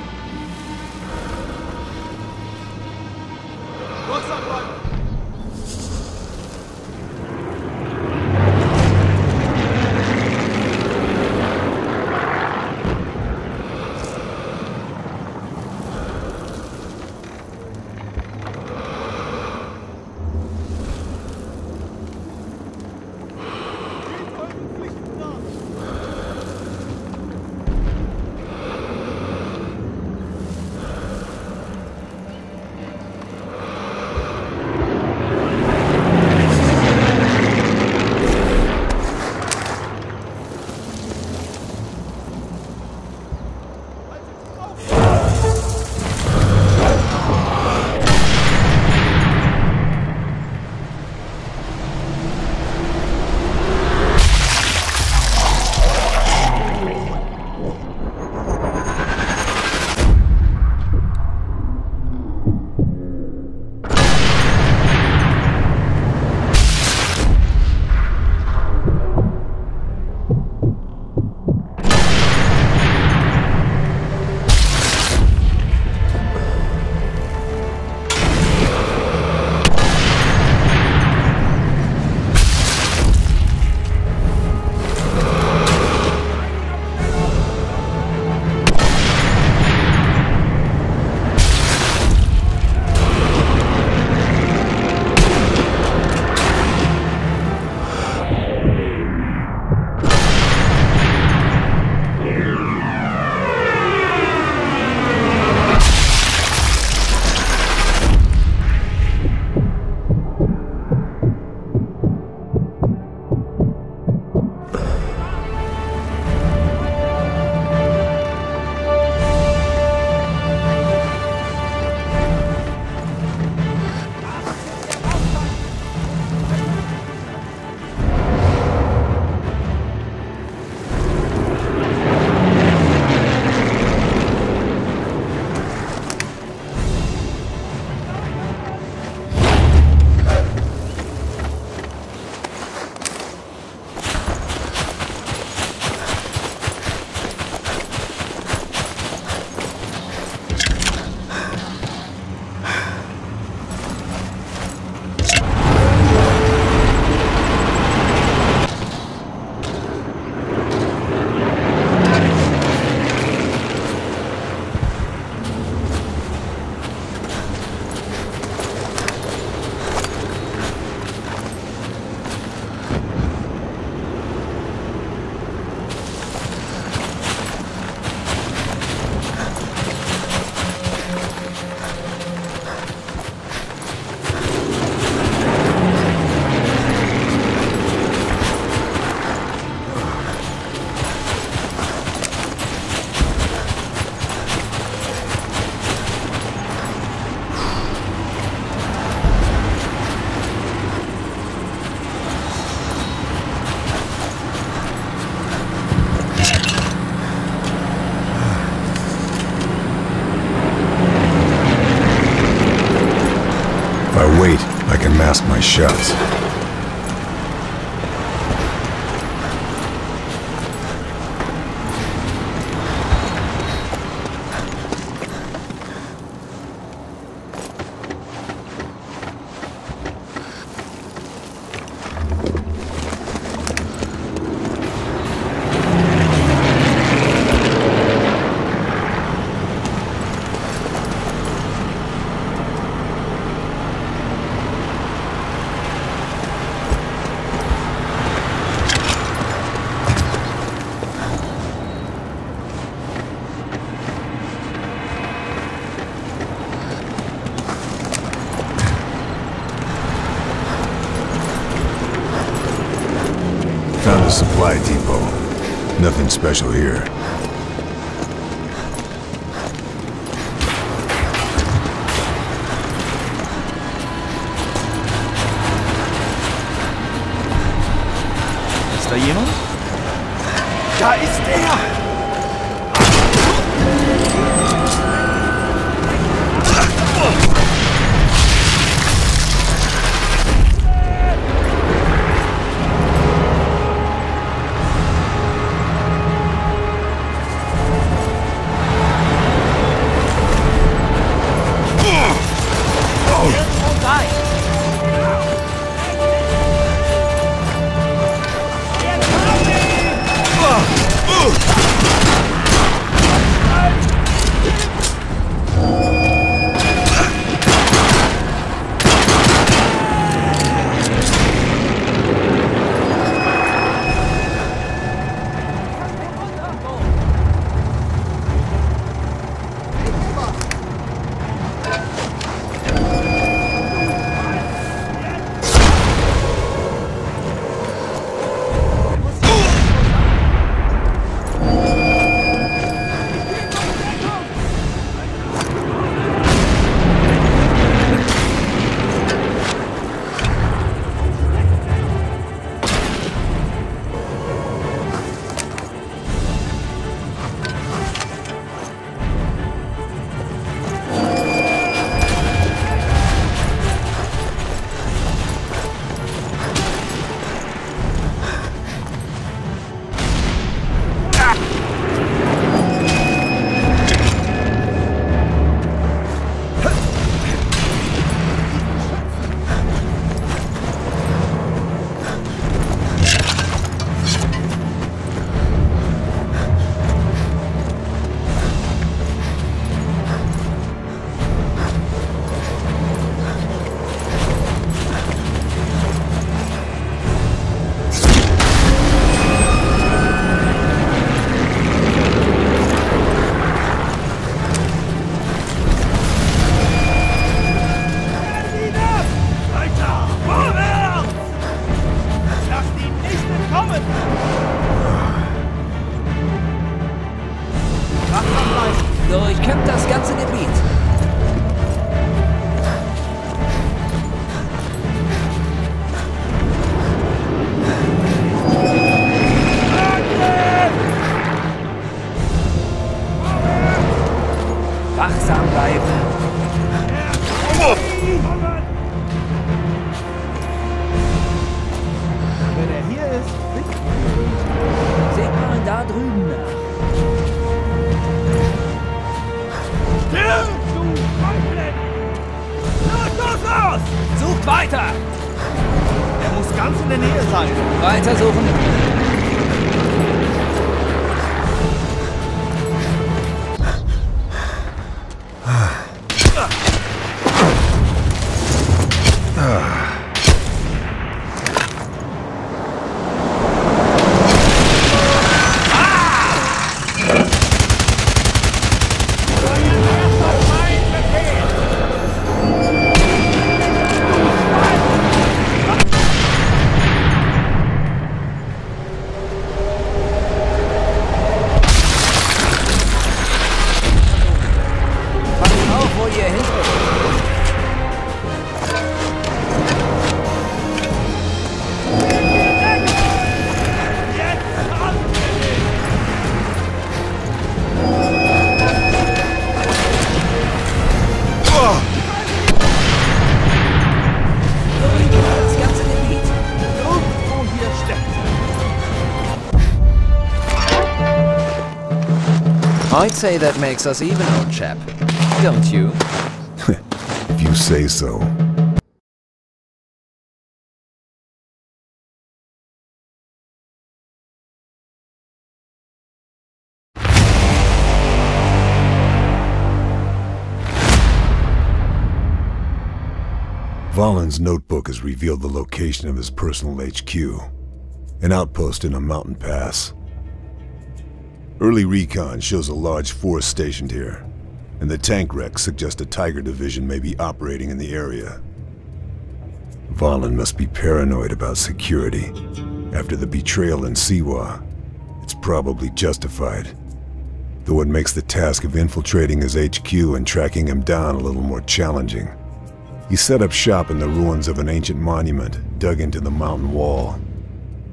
Shots. Special here. Say that makes us even, old chap. Don't you? If you say so. Vahlen's notebook has revealed the location of his personal HQ, an outpost in a mountain pass. Early recon shows a large force stationed here, and the tank wrecks suggest a Tiger division may be operating in the area. Vahlen must be paranoid about security. After the betrayal in Siwa, it's probably justified. Though it makes the task of infiltrating his HQ and tracking him down a little more challenging. He set up shop in the ruins of an ancient monument dug into the mountain wall.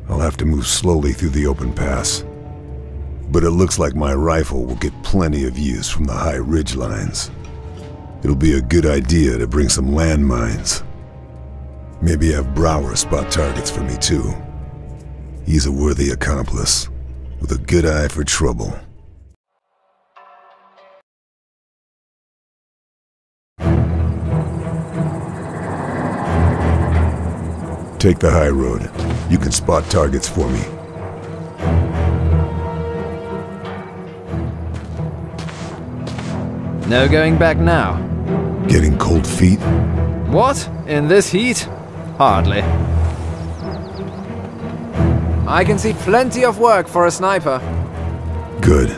I'll have to move slowly through the open pass. But it looks like my rifle will get plenty of use from the high ridge lines. It'll be a good idea to bring some landmines. Maybe have Brauer spot targets for me too. He's a worthy accomplice, with a good eye for trouble. Take the high road. You can spot targets for me. No going back now. Getting cold feet? What? In this heat? Hardly. I can see plenty of work for a sniper. Good.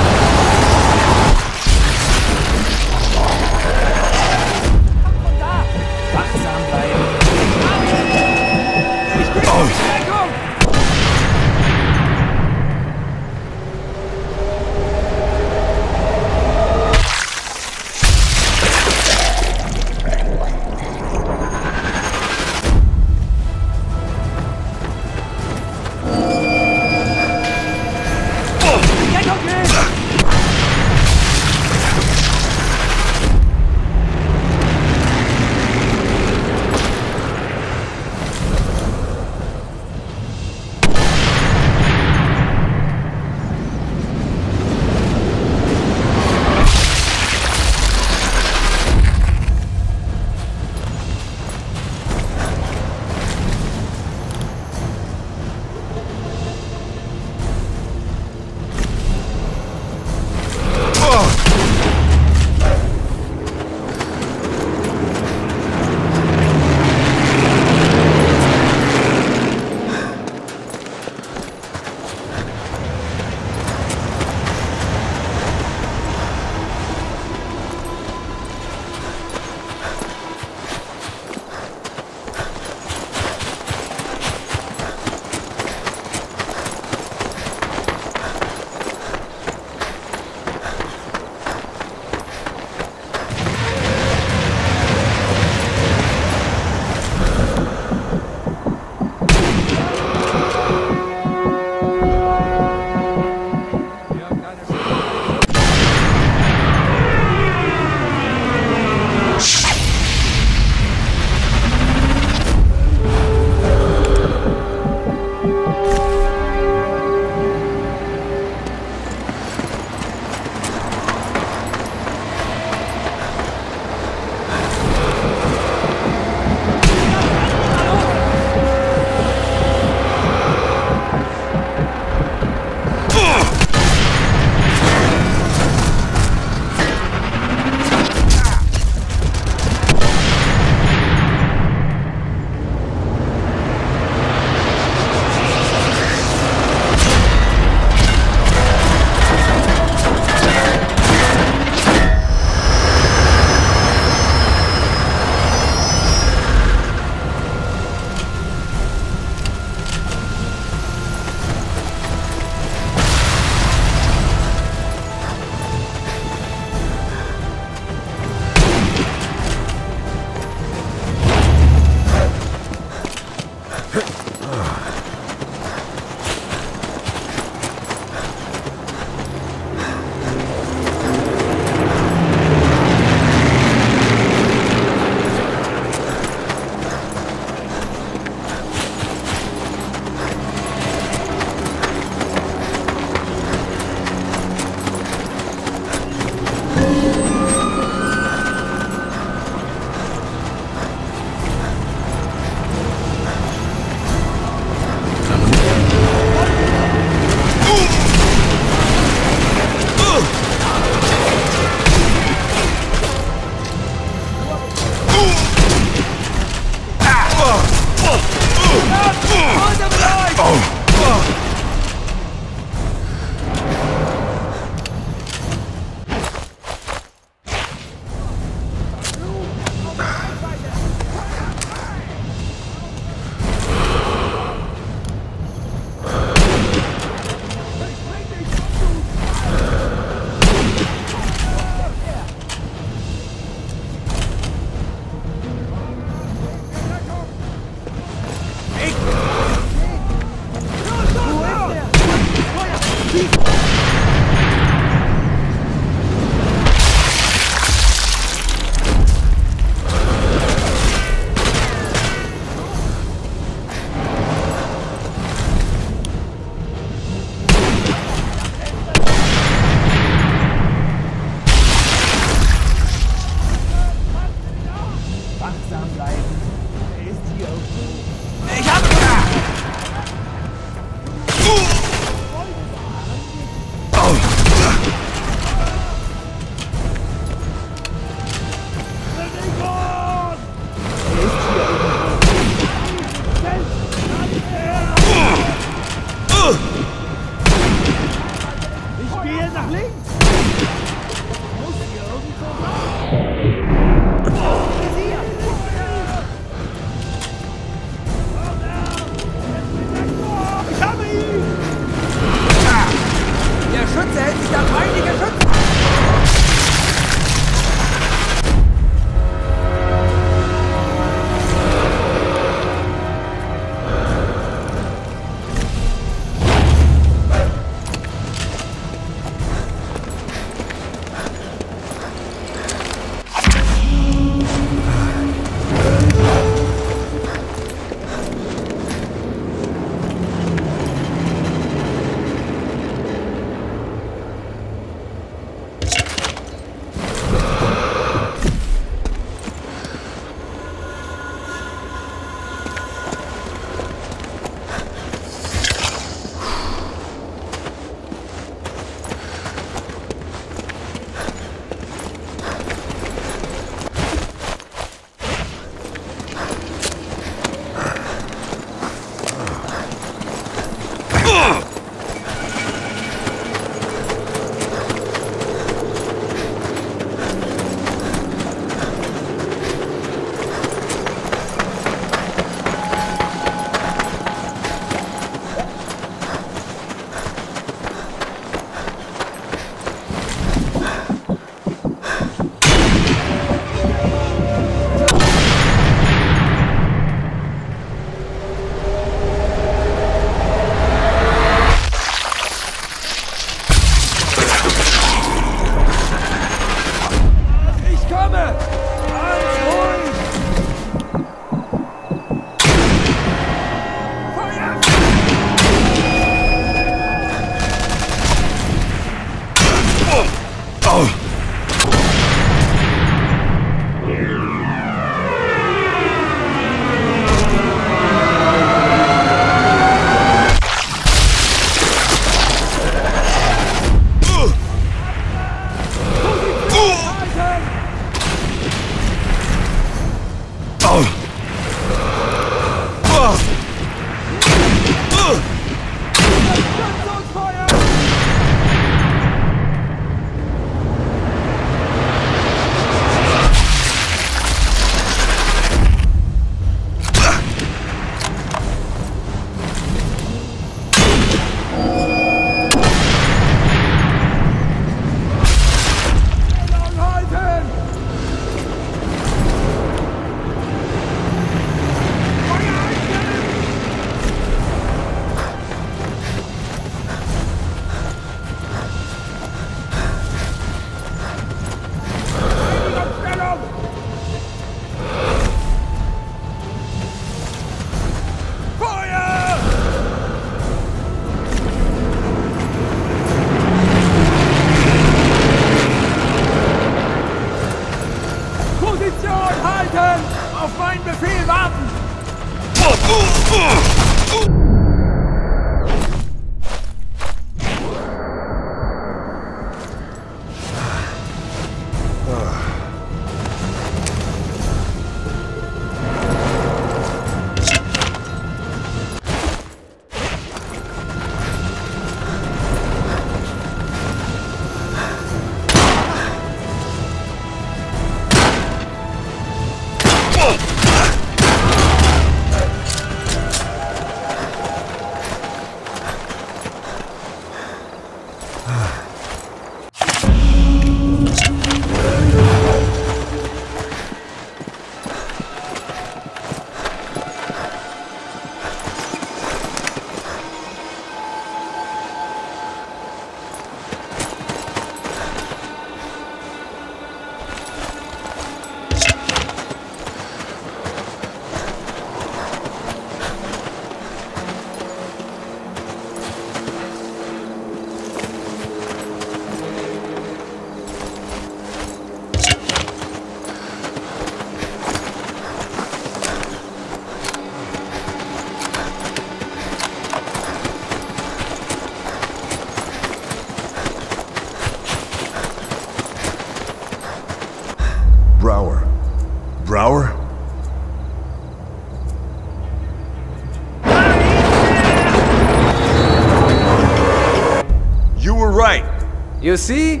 You see?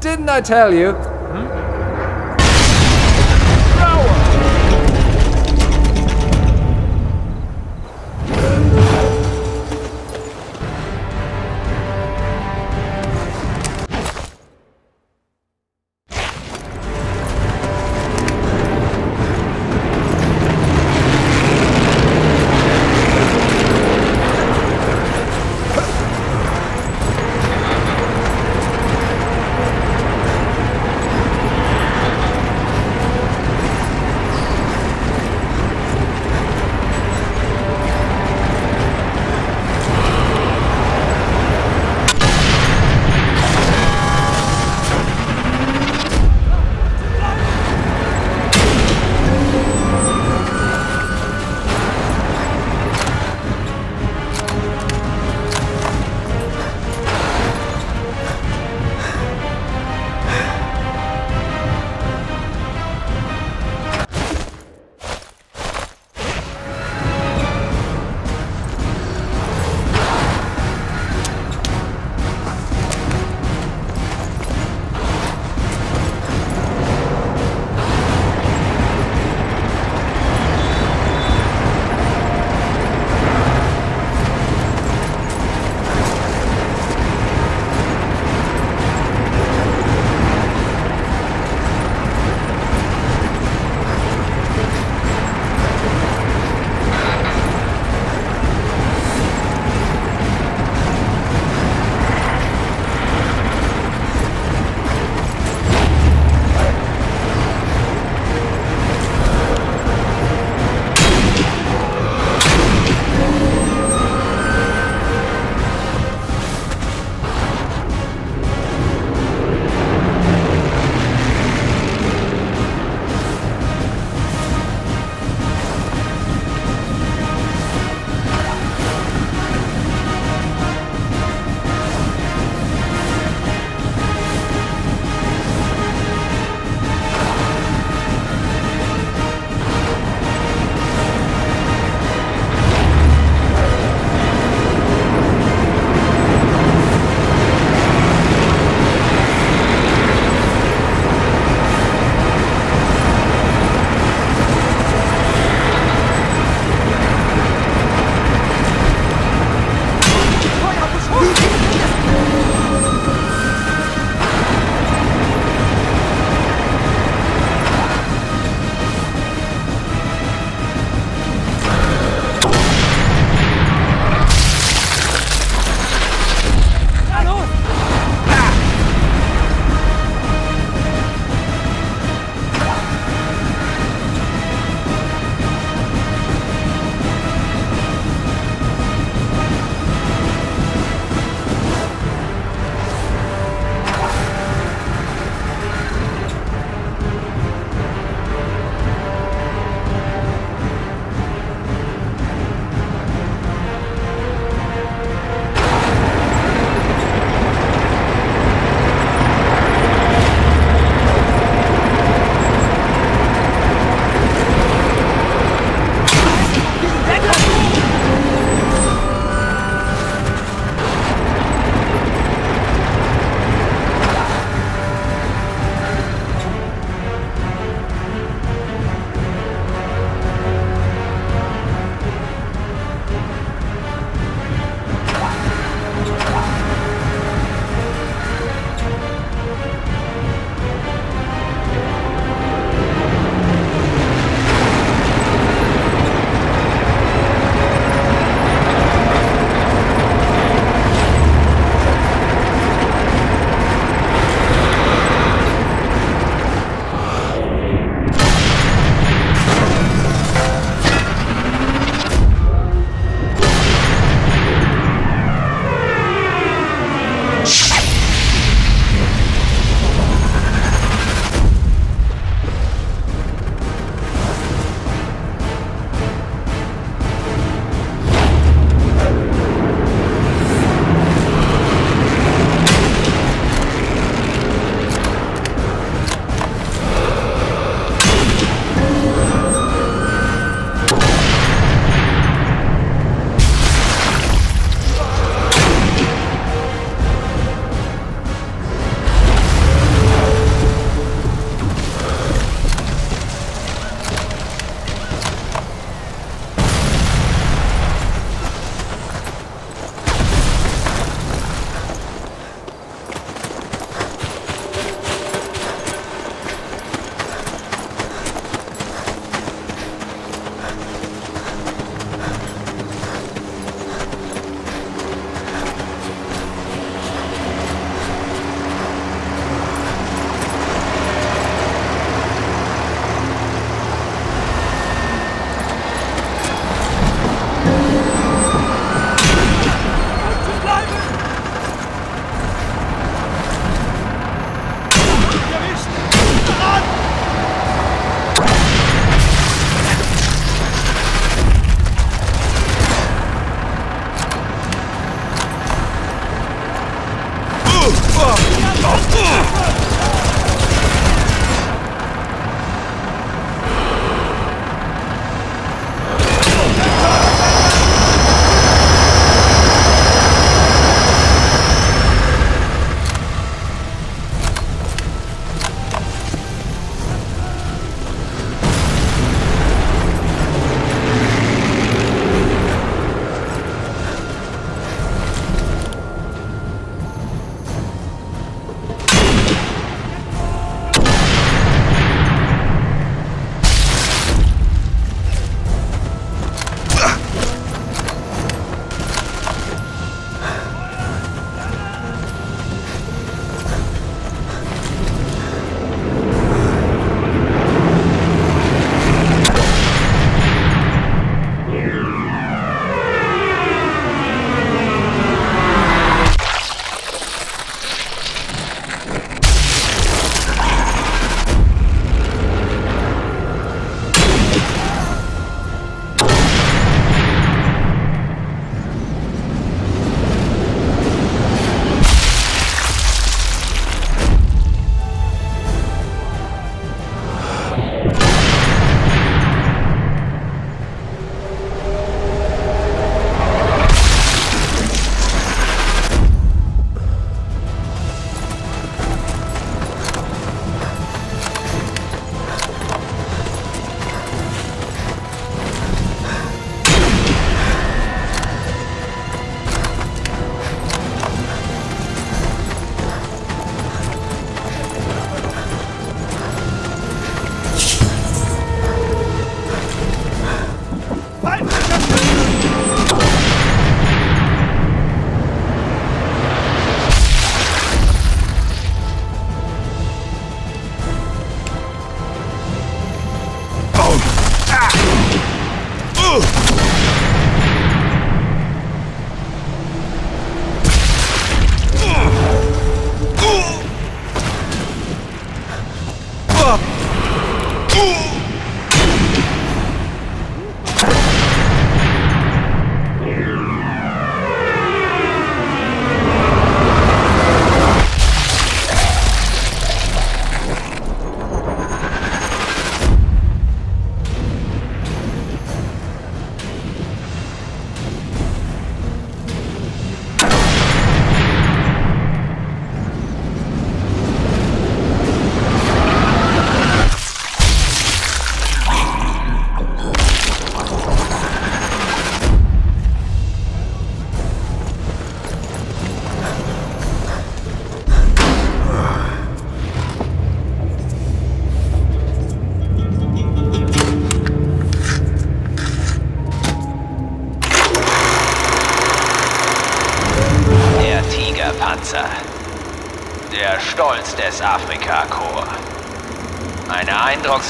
Didn't I tell you?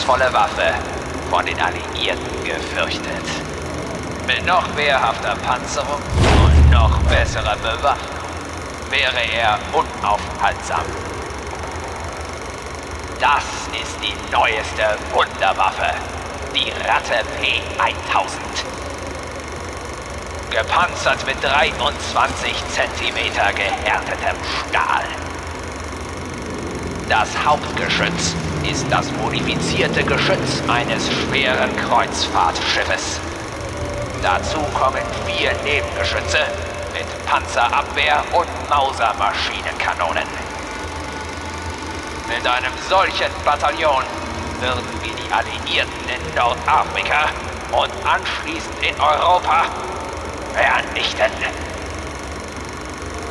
Eindrucksvolle Waffe, von den Alliierten gefürchtet. Mit noch wehrhafter Panzerung und noch besserer Bewaffnung wäre er unaufhaltsam. Das ist die neueste Wunderwaffe, die Ratte P1000. Gepanzert mit 23 cm gehärtetem Stahl. Das Hauptgeschütz ist das modifizierte Geschütz eines schweren Kreuzfahrtschiffes. Dazu kommen vier Nebengeschütze mit Panzerabwehr und Mausermaschinenkanonen. Mit einem solchen Bataillon würden wir die Alliierten in Nordafrika und anschließend in Europa vernichten.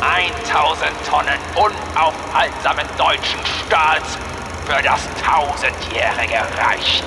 1000 Tonnen unaufhaltsamen deutschen Stahls für das tausendjährige Reich.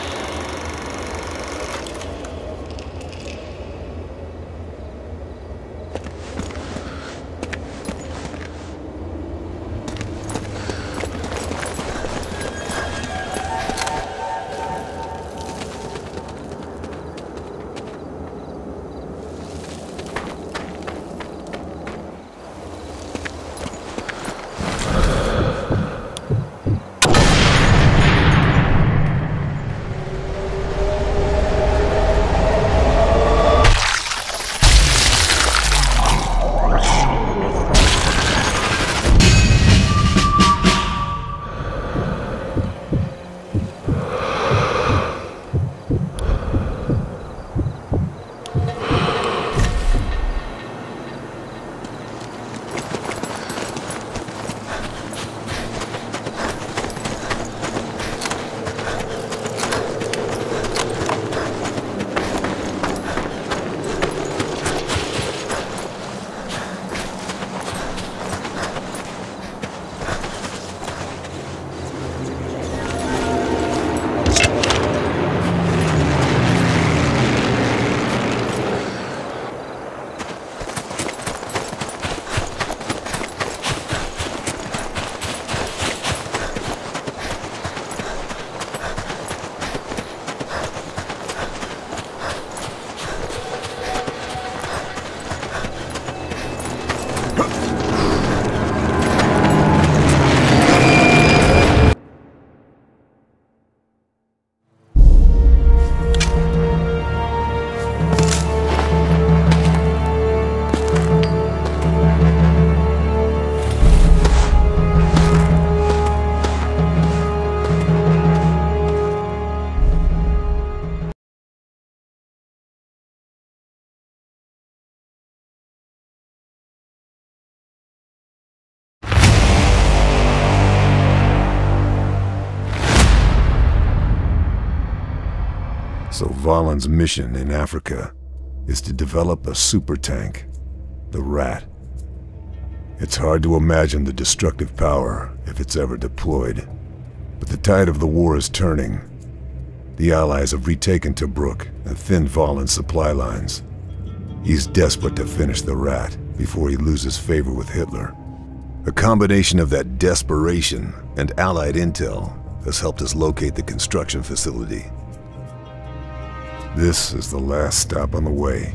So Vahlen's mission in Africa is to develop a super tank, the Rat. It's hard to imagine the destructive power if it's ever deployed. But the tide of the war is turning. The Allies have retaken Tobruk and thinned Vahlen's supply lines. He's desperate to finish the Rat before he loses favor with Hitler. A combination of that desperation and Allied intel has helped us locate the construction facility. This is the last stop on the way.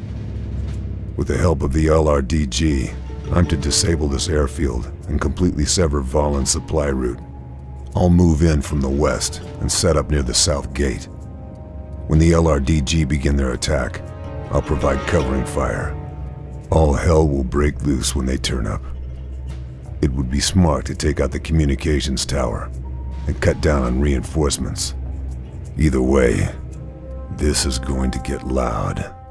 With the help of the LRDG, I'm to disable this airfield and completely sever Vahlen's supply route. I'll move in from the west and set up near the south gate. When the LRDG begin their attack, I'll provide covering fire. All hell will break loose when they turn up. It would be smart to take out the communications tower and cut down on reinforcements. Either way, this is going to get loud.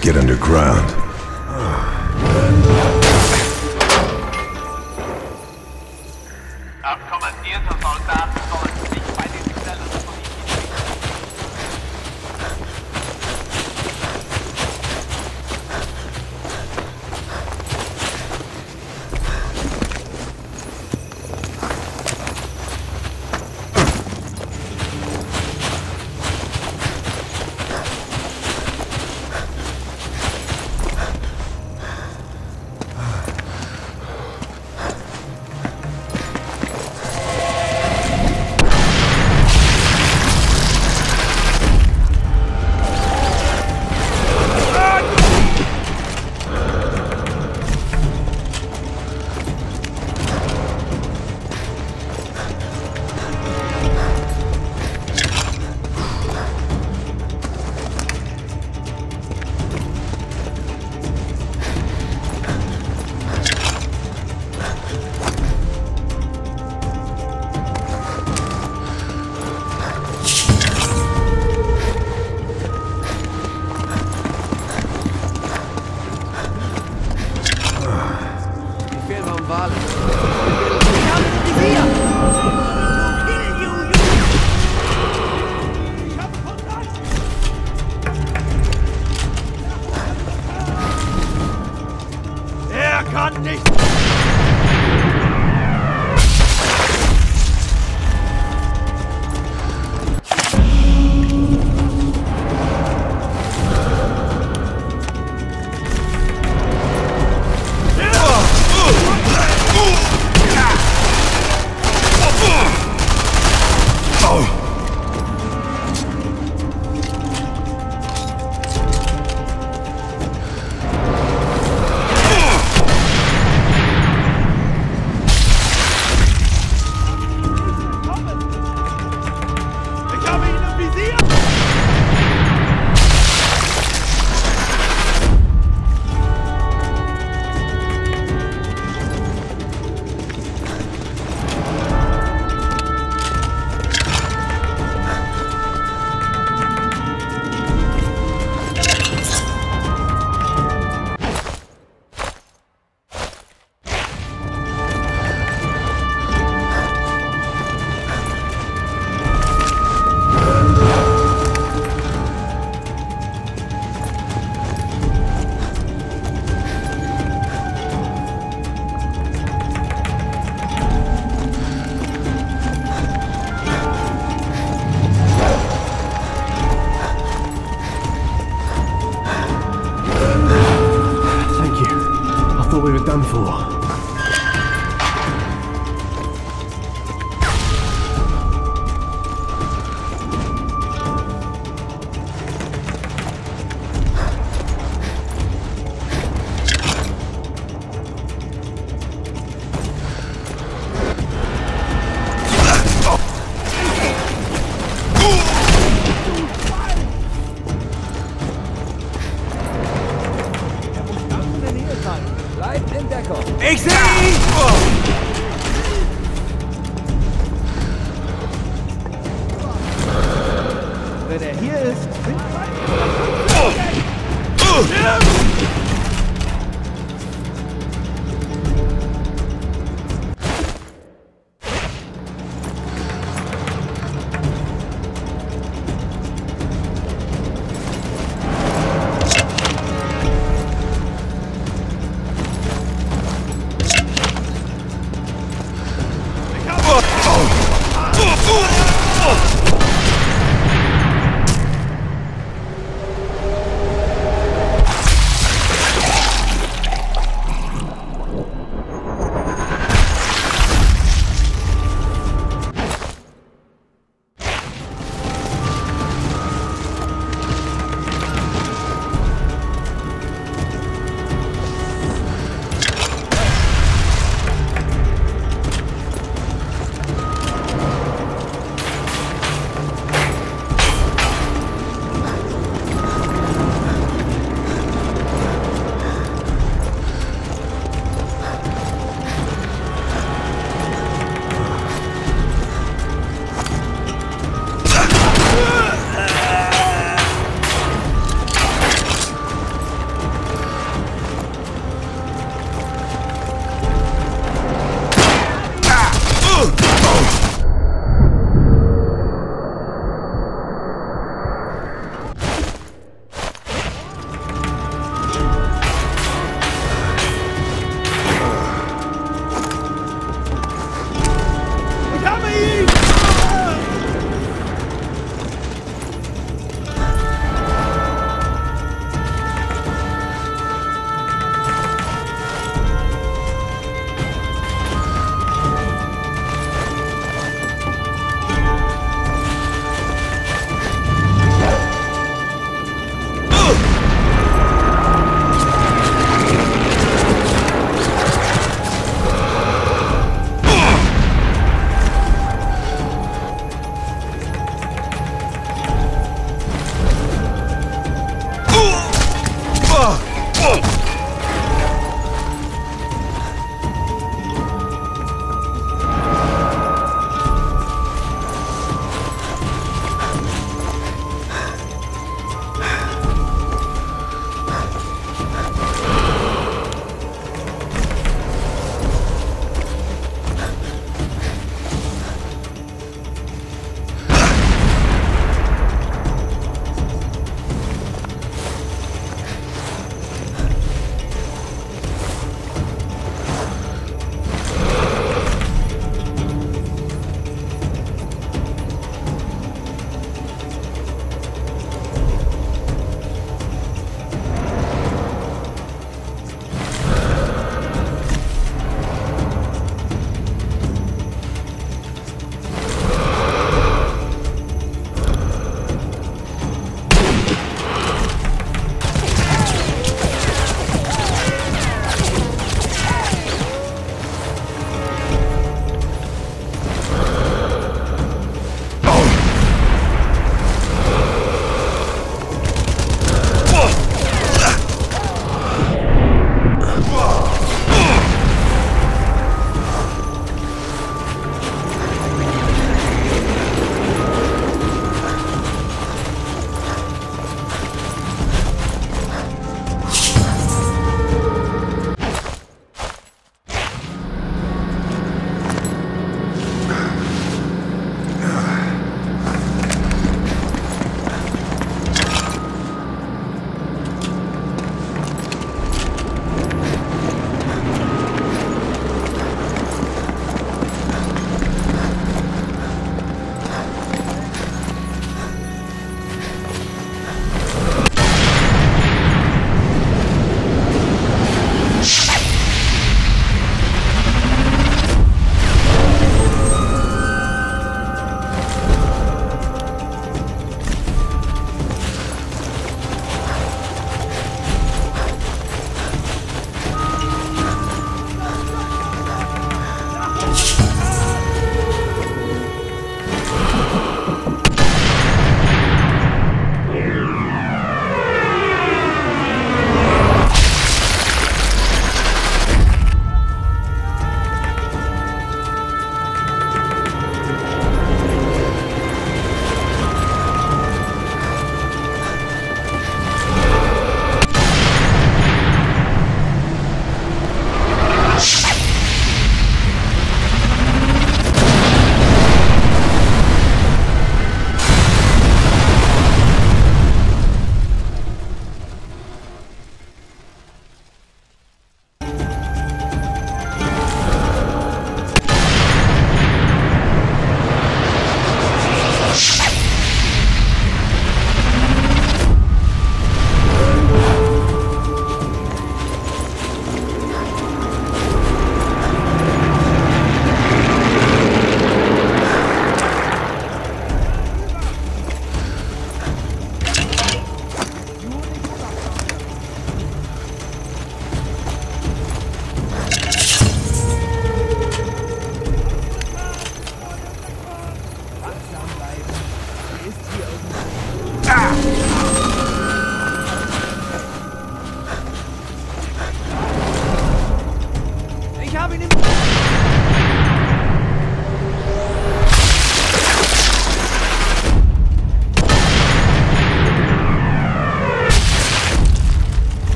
Get underground.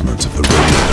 Reinforcements if the radios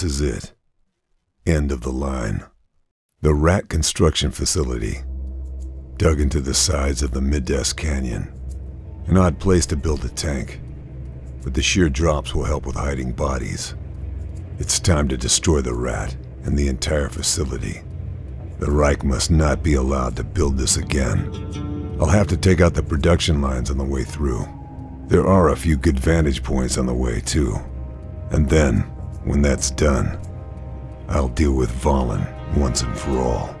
This is it. End of the line. The Ratte Construction Facility. Dug into the sides of the Midas Canyon. An odd place to build a tank. But the sheer drops will help with hiding bodies. It's time to destroy the Ratte and the entire facility. The Reich must not be allowed to build this again. I'll have to take out the production lines on the way through. There are a few good vantage points on the way, too. And then, when that's done, I'll deal with Vahlen once and for all.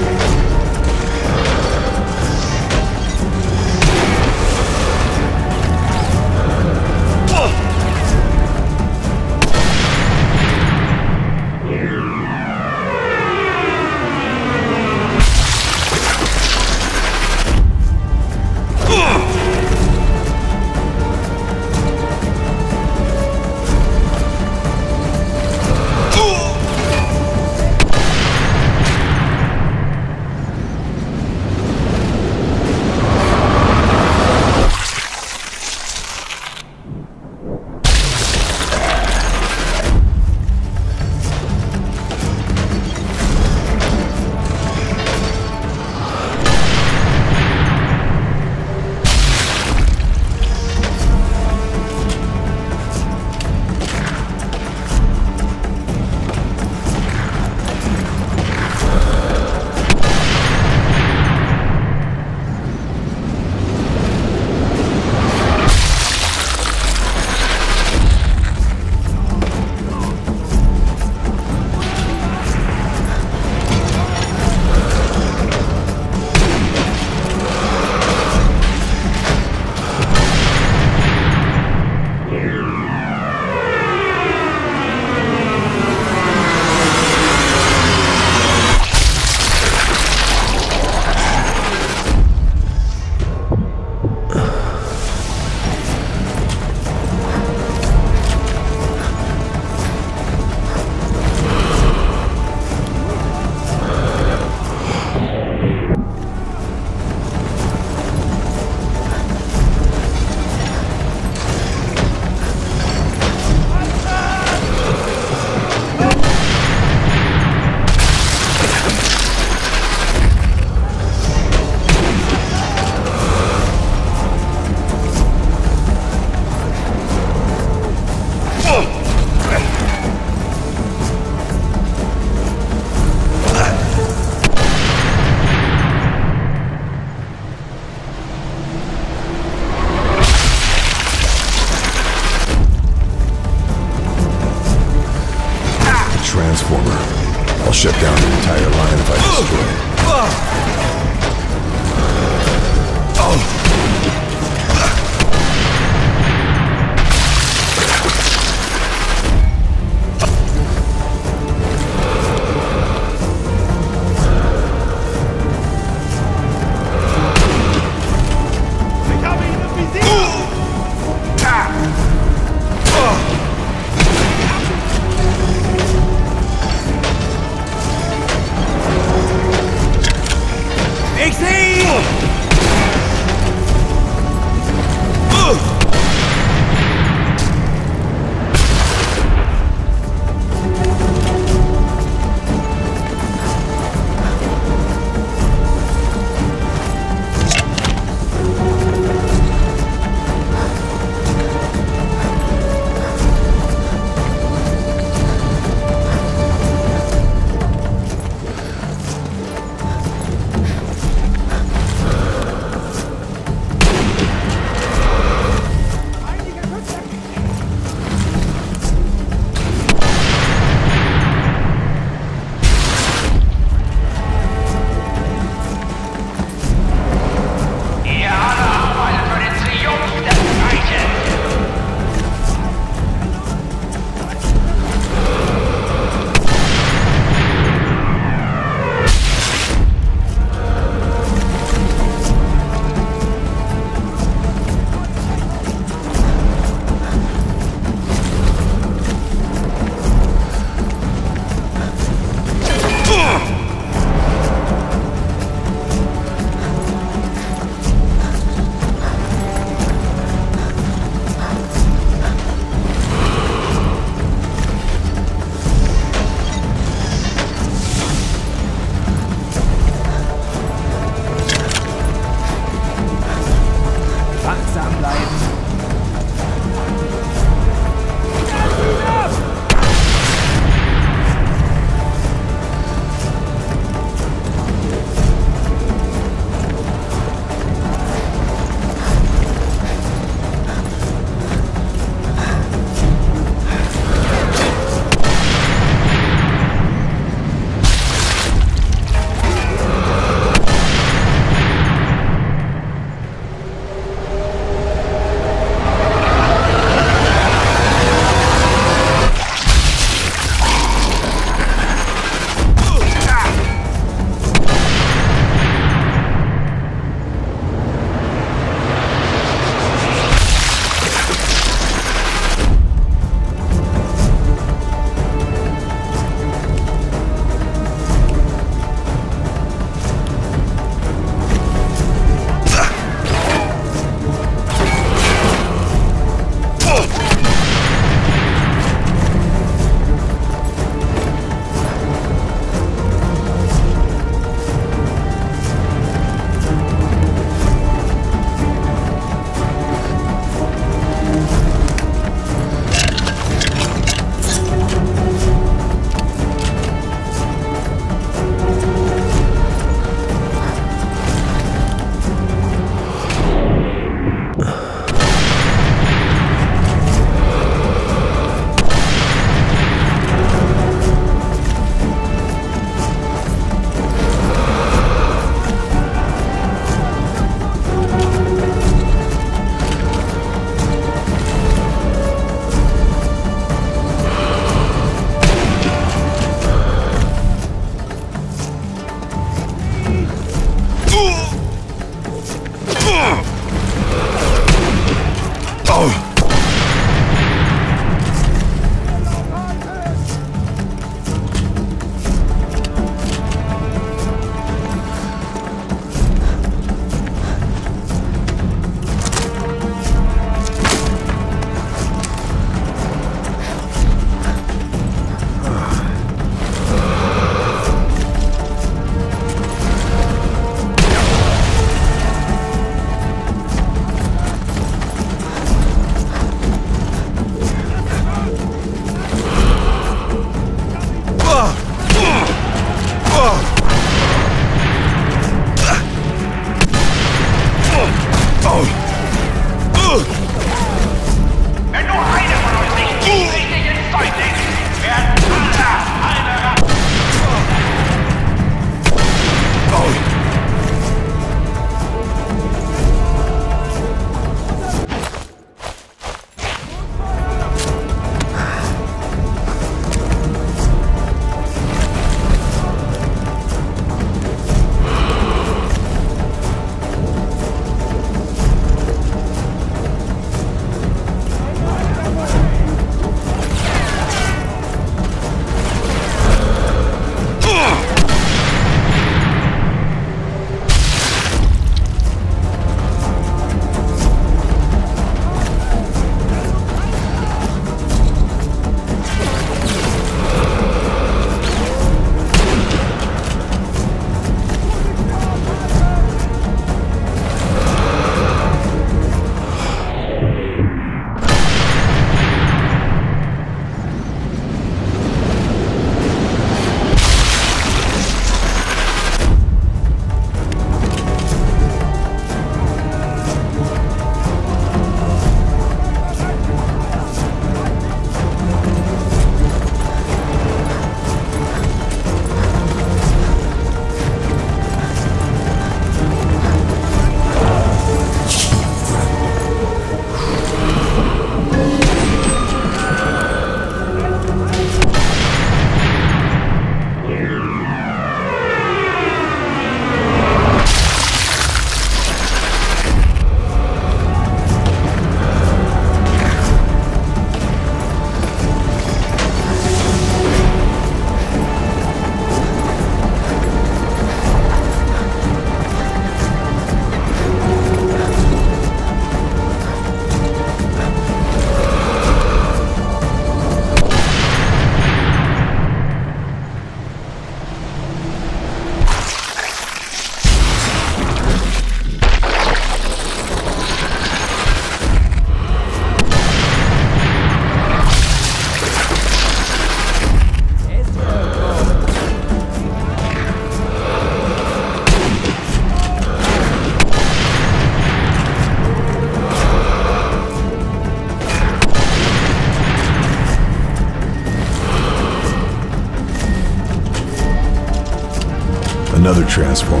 Transformer.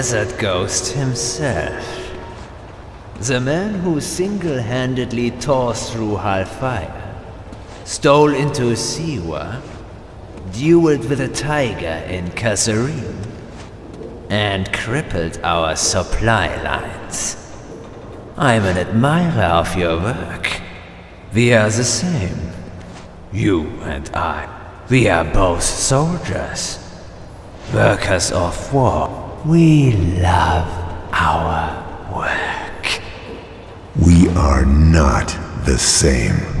Desert ghost himself. The man who single-handedly tore through Hellfire, stole into Siwa, dueled with a tiger in Kasserine, and crippled our supply lines. I'm an admirer of your work. We are the same. You and I. We are both soldiers. Workers of war. We love our work. We are not the same.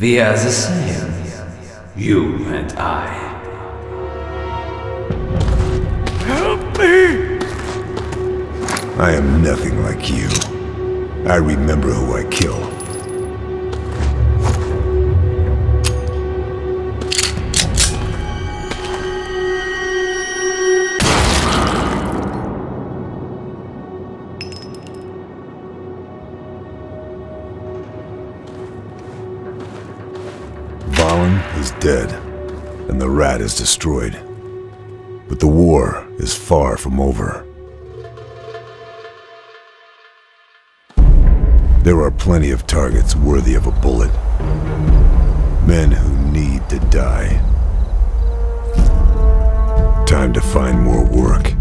We are the same. You and I. Help me! I am nothing like you. I remember who I kill. Destroyed. But the war is far from over. There are plenty of targets worthy of a bullet. Men who need to die. Time to find more work.